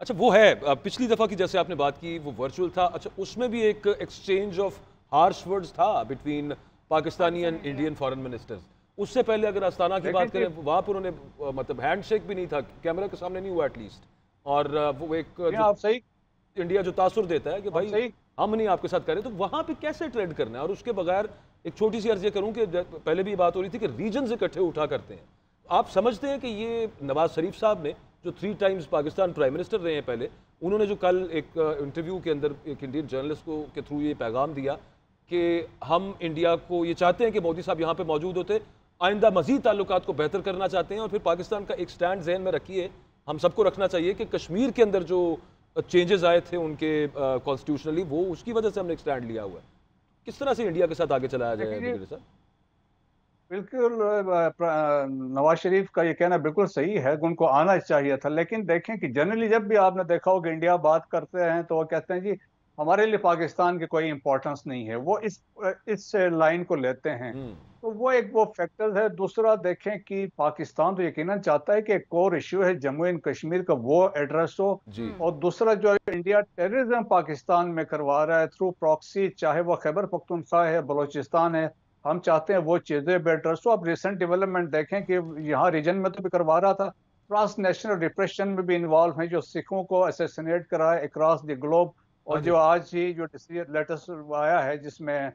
Speaker 2: अच्छा वो है पिछली दफ़ा की जैसे आपने बात की वो वर्चुअल था। अच्छा उसमें भी एक एक्सचेंज ऑफ़ हार्श वर्ड्स था between Pakistani and Indian foreign ministers उससे पहले अगर अस्ताना की बात करें वहाँ पर उन्होंने मतलब हैंडशेक भी नहीं था कैमरा के सामने नहीं हुआ एटलीस्ट और वो एक
Speaker 8: आप सही
Speaker 2: इंडिया जो तासुर देता है कि भाई हम नहीं आपके साथ करें तो वहाँ पे कैसे ट्रेड करना है? और उसके बगैर एक छोटी सी अर्ज़ करूँ कि पहले भी बात हो रही थी कि रीजन इकट्ठे उठा करते हैं। आप समझते हैं कि ये नवाज़ शरीफ साहब ने जो three times Pakistan prime minister रहे हैं पहले, उन्होंने जो कल एक इंटरव्यू के अंदर एक इंडियन जर्नलिस्ट को, के थ्रू ये पैगाम दिया कि हम इंडिया को ये चाहते हैं कि मोदी साहब यहाँ पे मौजूद होते, आइंदा मजीद ताल्लुक को बेहतर करना चाहते हैं और फिर पाकिस्तान का एक स्टैंड जहन में रखिए। हम सबको रखना चाहिए कि कश्मीर के अंदर जो चेंजेस आए थे उनके कॉन्स्टिट्यूशनली वो उसकी वजह से हमने स्टैंड लिया हुआ है। किस तरह से इंडिया के साथ आगे चलाया जाए सर
Speaker 8: बिल्कुल नवाज़ शरीफ का ये कहना बिल्कुल सही है उनको आना चाहिए था लेकिन देखें कि जनरली जब भी आपने देखा हो कि इंडिया बात करते हैं तो वो कहते हैं जी हमारे लिए पाकिस्तान की कोई इंपॉर्टेंस नहीं है। वो इस इस लाइन को लेते हैं। हम्म। तो वो एक वो फैक्टर है। दूसरा देखें कि पाकिस्तान तो यकीनन चाहता है कि एक और इश्यू है जम्मू एंड कश्मीर का वो एड्रेस हो। और दूसरा जो इंडिया टेररिज्म पाकिस्तान में करवा रहा है थ्रू प्रॉक्सी चाहे वो खैबर पख्तूनख्वा है बलोचिस्तान है हम चाहते हैं वो चीज़ें एड्रेस हो। अब रिसेंट डेवलपमेंट देखें कि यहाँ रीजन में तो भी करवा रहा था। ट्रांस नेशनल डिप्रेशन में भी इन्वॉल्व है जो सिखों को असेसिनेट करा है अक्रॉस द ग्लोब और हाँ जो आज ही जो लेटेस्ट आया है जिसमें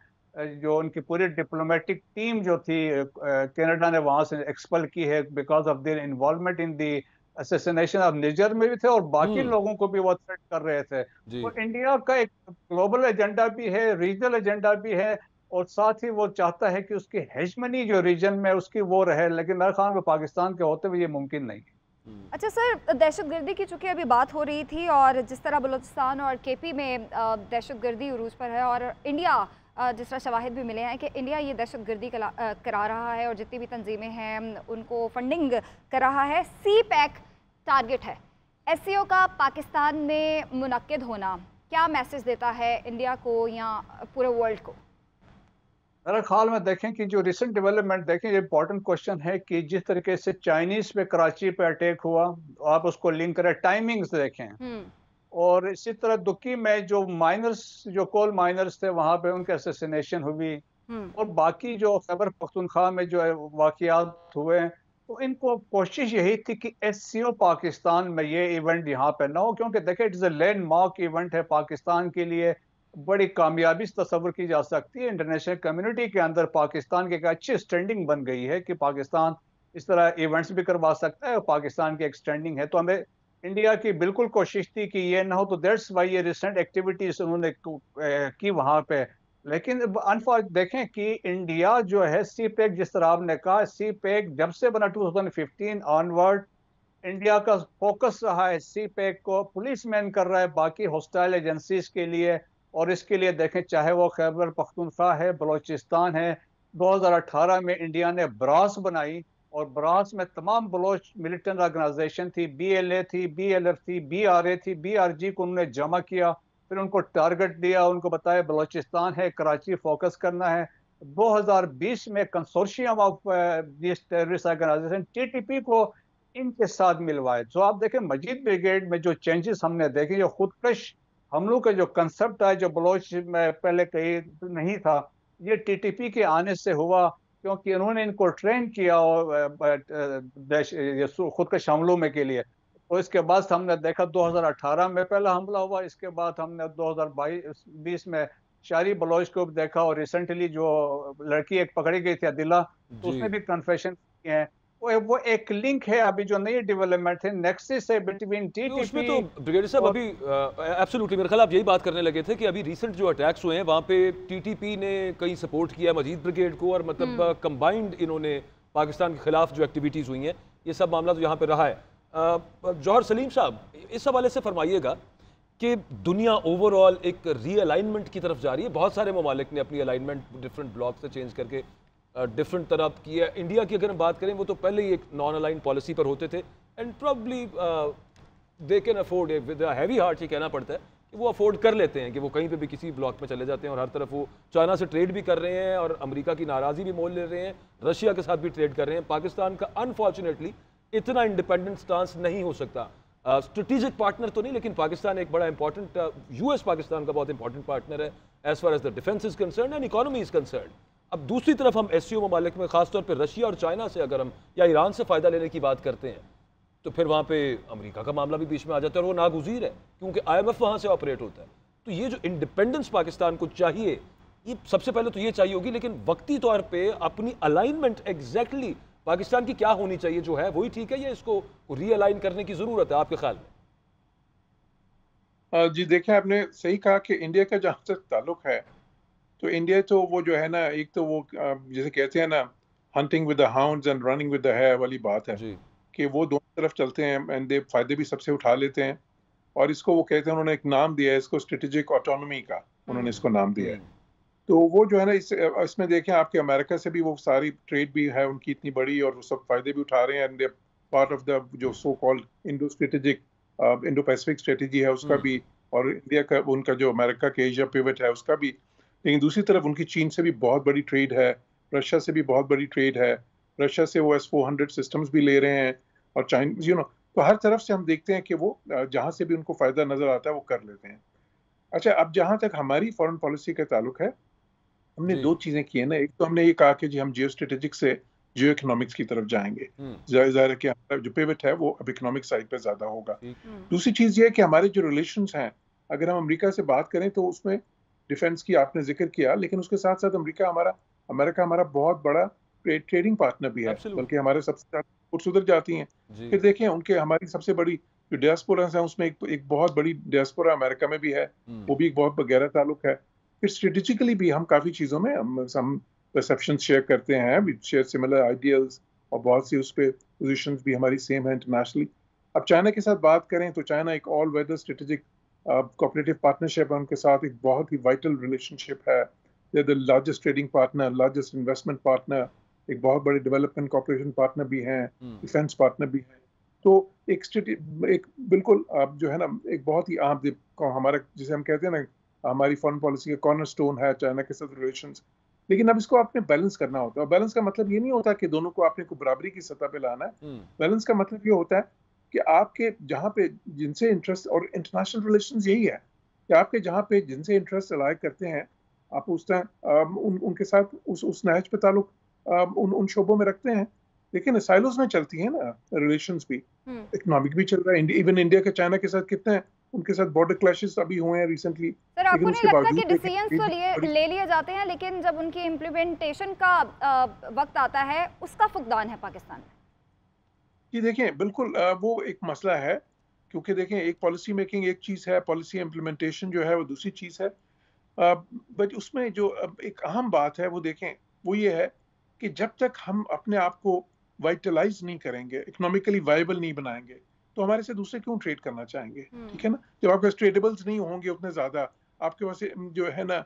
Speaker 8: जो उनकी पूरी डिप्लोमेटिक टीम जो थी कनाडा ने वहाँ से एक्सपल की है because of their involvement in the assassination of Nijjar में भी थे और बाकी हम्म। लोगों को भी वो थ्रेट कर रहे थे तो इंडिया का एक ग्लोबल एजेंडा भी है रीजनल एजेंडा भी है और साथ ही वो चाहता है कि उसकी हेजमनी जो रीजन में उसकी वो रहे लेकिन मेरे ख्याल में पाकिस्तान के होते हुए ये मुमकिन नहीं
Speaker 1: हम्म। अच्छा सर, दहशतगर्दी की चूँकि अभी बात हो रही थी और जिस तरह बलूचिस्तान और केपी में दहशतगर्दी उरूज पर है और इंडिया जिस तरह शवाहिद भी मिले हैं कि इंडिया ये दहशत गर्दी करा रहा है और जितनी भी तंजीमें हैं, उनको फंडिंग कर रहा है। सी पैक टारगेट है। एस का पाकिस्तान में मुनद होना क्या मैसेज देता है इंडिया को या पूरे वर्ल्ड को?
Speaker 8: मेरा ख्याल में देखें कि जो रिसेंट डेवलपमेंट देखें ये इंपॉर्टेंट क्वेश्चन है कि जिस तरीके से चाइनीज़ पे कराची पे अटैक हुआ आप उसको लिंक करें टाइमिंग्स देखें हम्म। और इसी तरह दुखी में जो माइनर्स जो कोल माइनर्स थे वहाँ पे उनके असेसिनेशन हुई हम्म। और बाकी जो खैबर पख्तूनख्वा में जो वाकयात हुए तो इनको कोशिश यही थी कि एससीओ पाकिस्तान में ये इवेंट यहाँ पे ना हो क्योंकि देखें इट्स अ लैंडमार्क इवेंट है पाकिस्तान के लिए बड़ी कामयाबी तस्वर की जा सकती है। इंटरनेशनल कम्युनिटी के अंदर पाकिस्तान की एक अच्छी स्टैंडिंग बन गई है कि पाकिस्तान इस तरह इवेंट्स भी करवा सकता है पाकिस्तान की एक स्टैंडिंग है। तो हमें इंडिया की बिल्कुल कोशिश थी कि ये ना हो तो दैट्स वाई ये रिसेंट एक्टिविटीज़ उन्होंने की वहाँ पे। लेकिन अनफॉर्च देखें कि इंडिया जो है सी पैक जिस तरह आपने कहा सी पैक जब से बना 2015 ऑनवर्ड इंडिया का फोकस रहा है। सी पैक को पुलिस मैन कर रहा है, बाकी हॉस्टाइल एजेंसीज के लिए। और इसके लिए देखें, चाहे वो खैबर पख्तूनख्वा है, बलोचिस्तान है 2018 में इंडिया ने ब्रास बनाई और ब्रास में तमाम बलोच, मिलिटेंट ऑर्गेनाइजेशन थी बीएलए थी बीएलएफ थी बीआरए थी बीआरजी को उन्होंने जमा किया, फिर उनको टारगेट दिया, उनको बताया बलोचिस्तान है, कराची फोकस करना है। 2020 में consortium of this terrorist organisation TTP को इनके साथ मिलवाए जो आप देखें, मजीद ब्रिगेड में जो चेंजेस हमने देखे जो खुदकश हम लोग का जो कंसेप्ट है जो बलोच में पहले कहीं नहीं था ये टीटीपी के आने से हुआ क्योंकि उन्होंने इनको ट्रेन किया और खुद के हमलों में के लिए। तो इसके बाद हमने देखा 2018 में पहला हमला हुआ इसके बाद हमने 2022 में शारी बलोच को भी देखा और रिसेंटली जो लड़की एक पकड़ी गई थी अदिला तो उसने भी कन्फेशन किए हैं। वो एक लिंक है अभी जो नई डेवलपमेंट है नेक्सिस है बिटवीन टीटीपी उसमें तो
Speaker 2: ब्रिगेडियर साहब अभी एब्सोल्युटली मेरे ख्याल आप यही बात करने लगे थे कि अभी रिसेंट जो अटैक्स हुए हैं वहाँ पे टीटीपी ने कई सपोर्ट किया मजीद ब्रिगेड को और मतलब कंबाइंड हम्म। इन्होंने पाकिस्तान के खिलाफ जो एक्टिविटीज़ हुई हैं ये सब मामला तो यहाँ पे रहा है जौहर सलीम साहब इस हवाले से फरमाइएगा कि दुनिया ओवरऑल एक रीअलाइनमेंट की तरफ़ जा रही है बहुत सारे ममालिक ने अपनी अलाइनमेंट डिफरेंट ब्लॉक से चेंज करके डिफरेंट तरह की है इंडिया की अगर हम बात करें वो तो पहले ही एक नॉन अलाइन पॉलिसी पर होते थे। And probably they can afford with heavy heart ही कहना पड़ता है कि वो अफोर्ड कर लेते हैं कि वो कहीं पे भी किसी ब्लॉक में चले जाते हैं और हर तरफ़ वो चाइना से ट्रेड भी कर रहे हैं और अमेरिका की नाराज़ी भी मोल ले रहे हैं रशिया के साथ भी ट्रेड कर रहे हैं। पाकिस्तान का अनफॉर्चुनेटली इतना इंडिपेंडेंट स्टांस नहीं हो सकता। स्ट्रेटिजिक uh, पार्टनर तो नहीं लेकिन पाकिस्तान एक बड़ा इंपॉर्टेंट यूएस पाकिस्तान का बहुत इंपॉर्टेंट पार्टनर है as far as the defence is concern and economy is concern अब दूसरी तरफ़ हम एस ममालिक में खासतौर पर रशिया और चाइना से अगर हम, या ईरान से फ़ायदा लेने की बात करते हैं तो फिर वहाँ पे अमेरिका का मामला भी बीच में आ जाता है और वो नागुजीर है, क्योंकि आई एम एफ़ वहाँ से ऑपरेट होता है। तो ये जो इंडिपेंडेंस पाकिस्तान को चाहिए, ये सबसे पहले तो ये चाहिए होगी, लेकिन वक्ती तौर पर अपनी अलाइनमेंट एग्जैक्टली पाकिस्तान की क्या होनी चाहिए जो है, वही ठीक है, या इसको रीअलाइन करने की ज़रूरत है आपके ख्याल में?
Speaker 7: जी, देखिए, आपने सही कहा कि इंडिया का जहाँ तक ताल्लुक है तो इंडिया तो वो जो है ना एक तो वो जैसे कहते हैं ना hunting with the hounds and running with the hare वाली बात है कि वो दोनों तरफ़ चलते हैं एंड दे फ़ायदे भी सबसे उठा लेते हैं और इसको वो कहते हैं उन्होंने एक नाम दिया है इसको स्ट्रेटेजिक ऑटोनॉमी का उन्होंने इसको नाम दिया है हम्म। तो वो जो है ना इस इसमें देखें आपके अमेरिका से भी वो सारी ट्रेड भी है उनकी इतनी बड़ी और वो सब फ़ायदे भी उठा रहे हैं एंड पार्ट ऑफ़ द जो so called Indo strategic Indo Pacific strategy है उसका हम्म। भी और इंडिया का उनका जो अमेरिका के एशिया पिवट है उसका भी लेकिन दूसरी तरफ़ उनकी चीन से भी बहुत बड़ी ट्रेड है रशिया से भी बहुत बड़ी ट्रेड है। रशिया से वो एस फोर हंड्रेड सिस्टम्स भी ले रहे हैं और चाइन यू नो तो हर तरफ़ से हम देखते हैं कि वो जहाँ से भी उनको फ़ायदा नज़र आता है वो कर लेते हैं। अच्छा अब जहाँ तक हमारी फॉरेन पॉलिसी का ताल्लुक है हमने दो चीज़ें की है ना। एक तो हमने ये कहा कि जी हम जियो स्ट्रेटेजिक से जियो इकोनॉमिक्स की तरफ़ जाएँगे। हम्म। ज़ाहिर है कि हमारा जो पेविट है वो अब इकोनॉमिक साइड पर ज़्यादा होगा। दूसरी चीज़ ये है कि हमारे जो रिलेशन हैं अगर हम अमेरिका से बात करें तो उसमें डिफेंस की आपने ज़िक्र किया लेकिन उसके साथ साथ अमेरिका हमारा अमेरिका हमारा बहुत बड़ा ट्रेडिंग पार्टनर भी है बल्कि हमारे सबसे ज़्यादा सुधर जाती हैं। फिर देखिए उनके हमारी सबसे बड़ी जो डियास्पोरा है उसमें एक, एक बहुत बड़ी डियास्पोरा अमेरिका में भी है हम्म। वो भी एक बहुत गहरा ताल्लुक है। फिर स्ट्रेटेजिकली भी हम काफ़ी चीज़ों में हम हम परसेप्शन शेयर करते हैं शेयर सिमिलर आइडियल्स और बहुत सी उस पर पोजिशन भी हमारी सेम है इंटरनेशनली अब चाइना के साथ बात करें तो चाइना एक all weather strategic cooperative partnership है उनके साथ एक बहुत ही वाइटल रिलेशनशिप है। They the largest trading partner largest investment partner एक बहुत बड़े डेवलपमेंट कॉपरेशन पार्टनर भी हैं डिफेंस हम्म। पार्टनर भी हैं। तो एक एक बिल्कुल आप जो है ना एक बहुत ही आम हमारा जिसे हम कहते हैं ना हमारी फॉरेन पॉलिसी का कॉर्नर स्टोन है चाइना के साथ रिलेशन लेकिन अब इसको आपने बैलेंस करना होता है बैलेंस का मतलब ये नहीं होता कि दोनों को आपने को बराबरी की सतह पे लाना है। बैलेंस का मतलब ये होता है कि आपके जहाँ पे जिनसे इंटरेस्ट और इंटरनेशनल रिलेशन यही है कि आपके जहाँ पे जिनसे इंटरेस्ट अलाइक करते हैं आप उस टाइम उन, उनके साथ उस उस नहज पे ताल्लुक उन उन शोबों में रखते हैं। लेकिन साइलोस में चलती है ना रिलेशंस भी। इकोनॉमिक भी चल रहा है। इवन इंडिया के चाइना के साथ कितने हैं उनके साथ बॉर्डर क्लैशेस अभी हुए हैं रिसेंटली
Speaker 1: सर आपको नहीं लगता कि डिसीजंस तो लिए ले लिए जाते हैं लेकिन जब उनकी इम्प्लीमेंटेशन का वक्त आता है उसका फुकदान है पाकिस्तान में।
Speaker 7: जी देखें बिल्कुल वो एक मसला है क्योंकि देखें एक पॉलिसी मेकिंग एक चीज़ है पॉलिसी इम्प्लीमेंटेशन जो है वो दूसरी चीज़ है। बट उसमें जो एक अहम बात है वो देखें वो ये है कि जब तक हम अपने आप को वाइटलाइज नहीं करेंगे इकोनॉमिकली वाइबल नहीं बनाएँगे तो हमारे से दूसरे क्यों ट्रेड करना चाहेंगे? हम्म। ठीक है ना? जब आपके ट्रेडेबल्स नहीं होंगे उतने ज़्यादा आपके पास जो है ना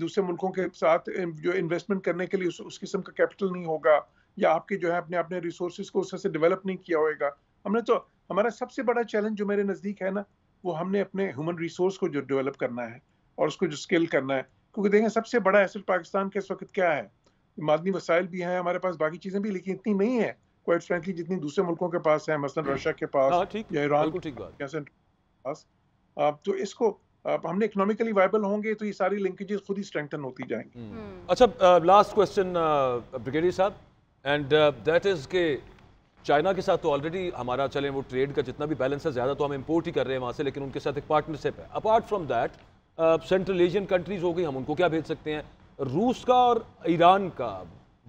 Speaker 7: दूसरे मुल्कों के साथ जो इन्वेस्टमेंट करने के लिए उस, उस किस्म का कैपिटल नहीं होगा या आपके जो है अपने अपने रिसोर्सेज को उससे डेवलप नहीं किया होगा हमने तो हमारा सबसे बड़ा चैलेंज जो मेरे नज़दीक है ना वो हमने अपने ह्यूमन रिसोर्स को जो डेवलप करना है और उसको जो स्किल करना है। क्योंकि देखें सबसे बड़ा एसेट पाकिस्तान के इस वक्त क्या है? मादनी वसाइल भी हैं हमारे पास बाकी चीज़ें भी लेकिन इतनी नहीं है। क्वाइट फ्रेंकली जितनी दूसरे मुल्कों के पास है मसलन रशिया हम्म। के पास हाँ, या ईरान के पास। तो इसको आप हमने इकोनॉमिकली वायबल होंगे तो ये सारी लिंकेजेस खुद ही स्ट्रेंथन होती जाएँगी। हम्म।
Speaker 2: अच्छा लास्ट क्वेश्चन ब्रिगेडियर साहब। एंड दैट इज़ के चाइना के साथ तो ऑलरेडी हमारा चले, वो ट्रेड का जितना भी बैलेंस है, ज़्यादा तो हम इम्पोर्ट ही कर रहे हैं वहाँ से, लेकिन उनके साथ एक पार्टनरशिप है। Apart from that Central Asian countries हो गई, हम उनको क्या भेज सकते हैं? रूस का और ईरान का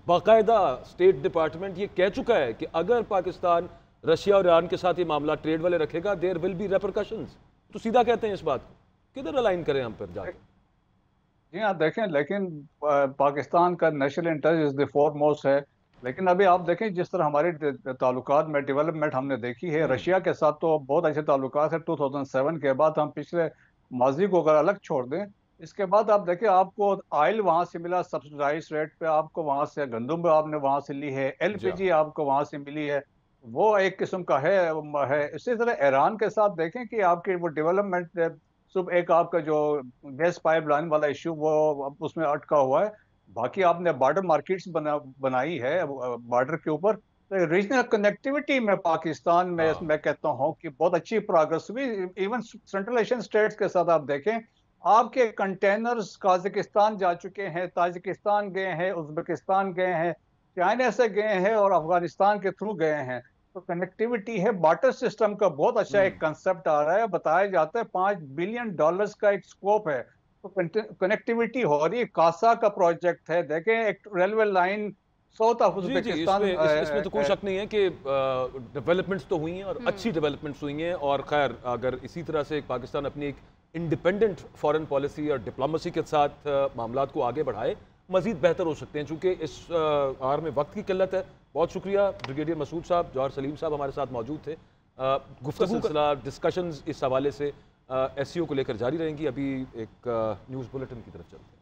Speaker 2: बाकायदा स्टेट डिपार्टमेंट ये कह चुका है कि अगर पाकिस्तान रशिया और ईरान के साथ ये मामला ट्रेड वाले रखेगा देर विल बी रेपरकशन तो सीधा कहते हैं इस बात को। किधर अलाइन करें हम फिर जाके?
Speaker 8: जी हाँ देखें, लेकिन पाकिस्तान का national interest is the most है। लेकिन अभी आप देखें जिस तरह हमारे ताल्लुकात में डेवलपमेंट हमने देखी है हम्म। रशिया के साथ तो बहुत अच्छे ताल्लुकात है। 2007 के बाद हम पिछले माजी को अगर अलग छोड़ दें इसके बाद आप देखें आपको ऑयल वहाँ से मिला सब्सिडाइज रेट पे आपको वहाँ से गंदम आपने वहाँ से ली है एलपीजी आपको वहाँ से मिली है। वो एक किस्म का है है। इसी तरह ईरान के साथ देखें कि आपकी वो डेवलपमेंट सुबह एक आपका जो गैस पाइपलाइन वाला इशू वो उसमें अटका हुआ है बाकी आपने बॉर्डर मार्केट्स बना बनाई है बॉर्डर के ऊपर तो रीजनल कनेक्टिविटी में पाकिस्तान में हाँ। मैं कहता हूँ कि बहुत अच्छी प्रोग्रेस हुई इवन सेंट्रल एशियन स्टेट्स के साथ आप देखें आपके कंटेनर्स काजिकिस्तान जा चुके हैं ताजिकिस्तान गए हैं उज्बेकिस्तान गए हैं चाइना से गए हैं और अफ़गानिस्तान के थ्रू गए हैं तो कनेक्टिविटी है बाटर सिस्टम का बहुत अच्छा एक कंसेप्ट हम्म। आ रहा है बताया जाता है पाँच बिलियन डॉलर्स का एक स्कोप है तो कनेक्टिविटी हो रही है। कासा का प्रोजेक्ट है। देखें एक railway line south of Uzbekistan
Speaker 2: इसमें तो कोई शक नहीं है कि डेवलपमेंट्स तो हुई हैं और हम्म। अच्छी डेवलपमेंट्स हुई हैं। और खैर अगर इसी तरह से पाकिस्तान अपनी एक इंडिपेंडेंट फॉरेन पॉलिसी और डिप्लोमेसी के साथ मामला को आगे बढ़ाए मजीद बेहतर हो सकते हैं। चूँकि इस आर में वक्त की किल्लत है। बहुत शुक्रिया ब्रिगेडियर मसूद साहब जौहर सलीम साहब हमारे साथ मौजूद थे। गुफ्तु सिलसिला डिस्कशंस इस हवाले से एस को लेकर जारी रहेंगी। अभी एक न्यूज़ बुलेटिन की तरफ़ चलते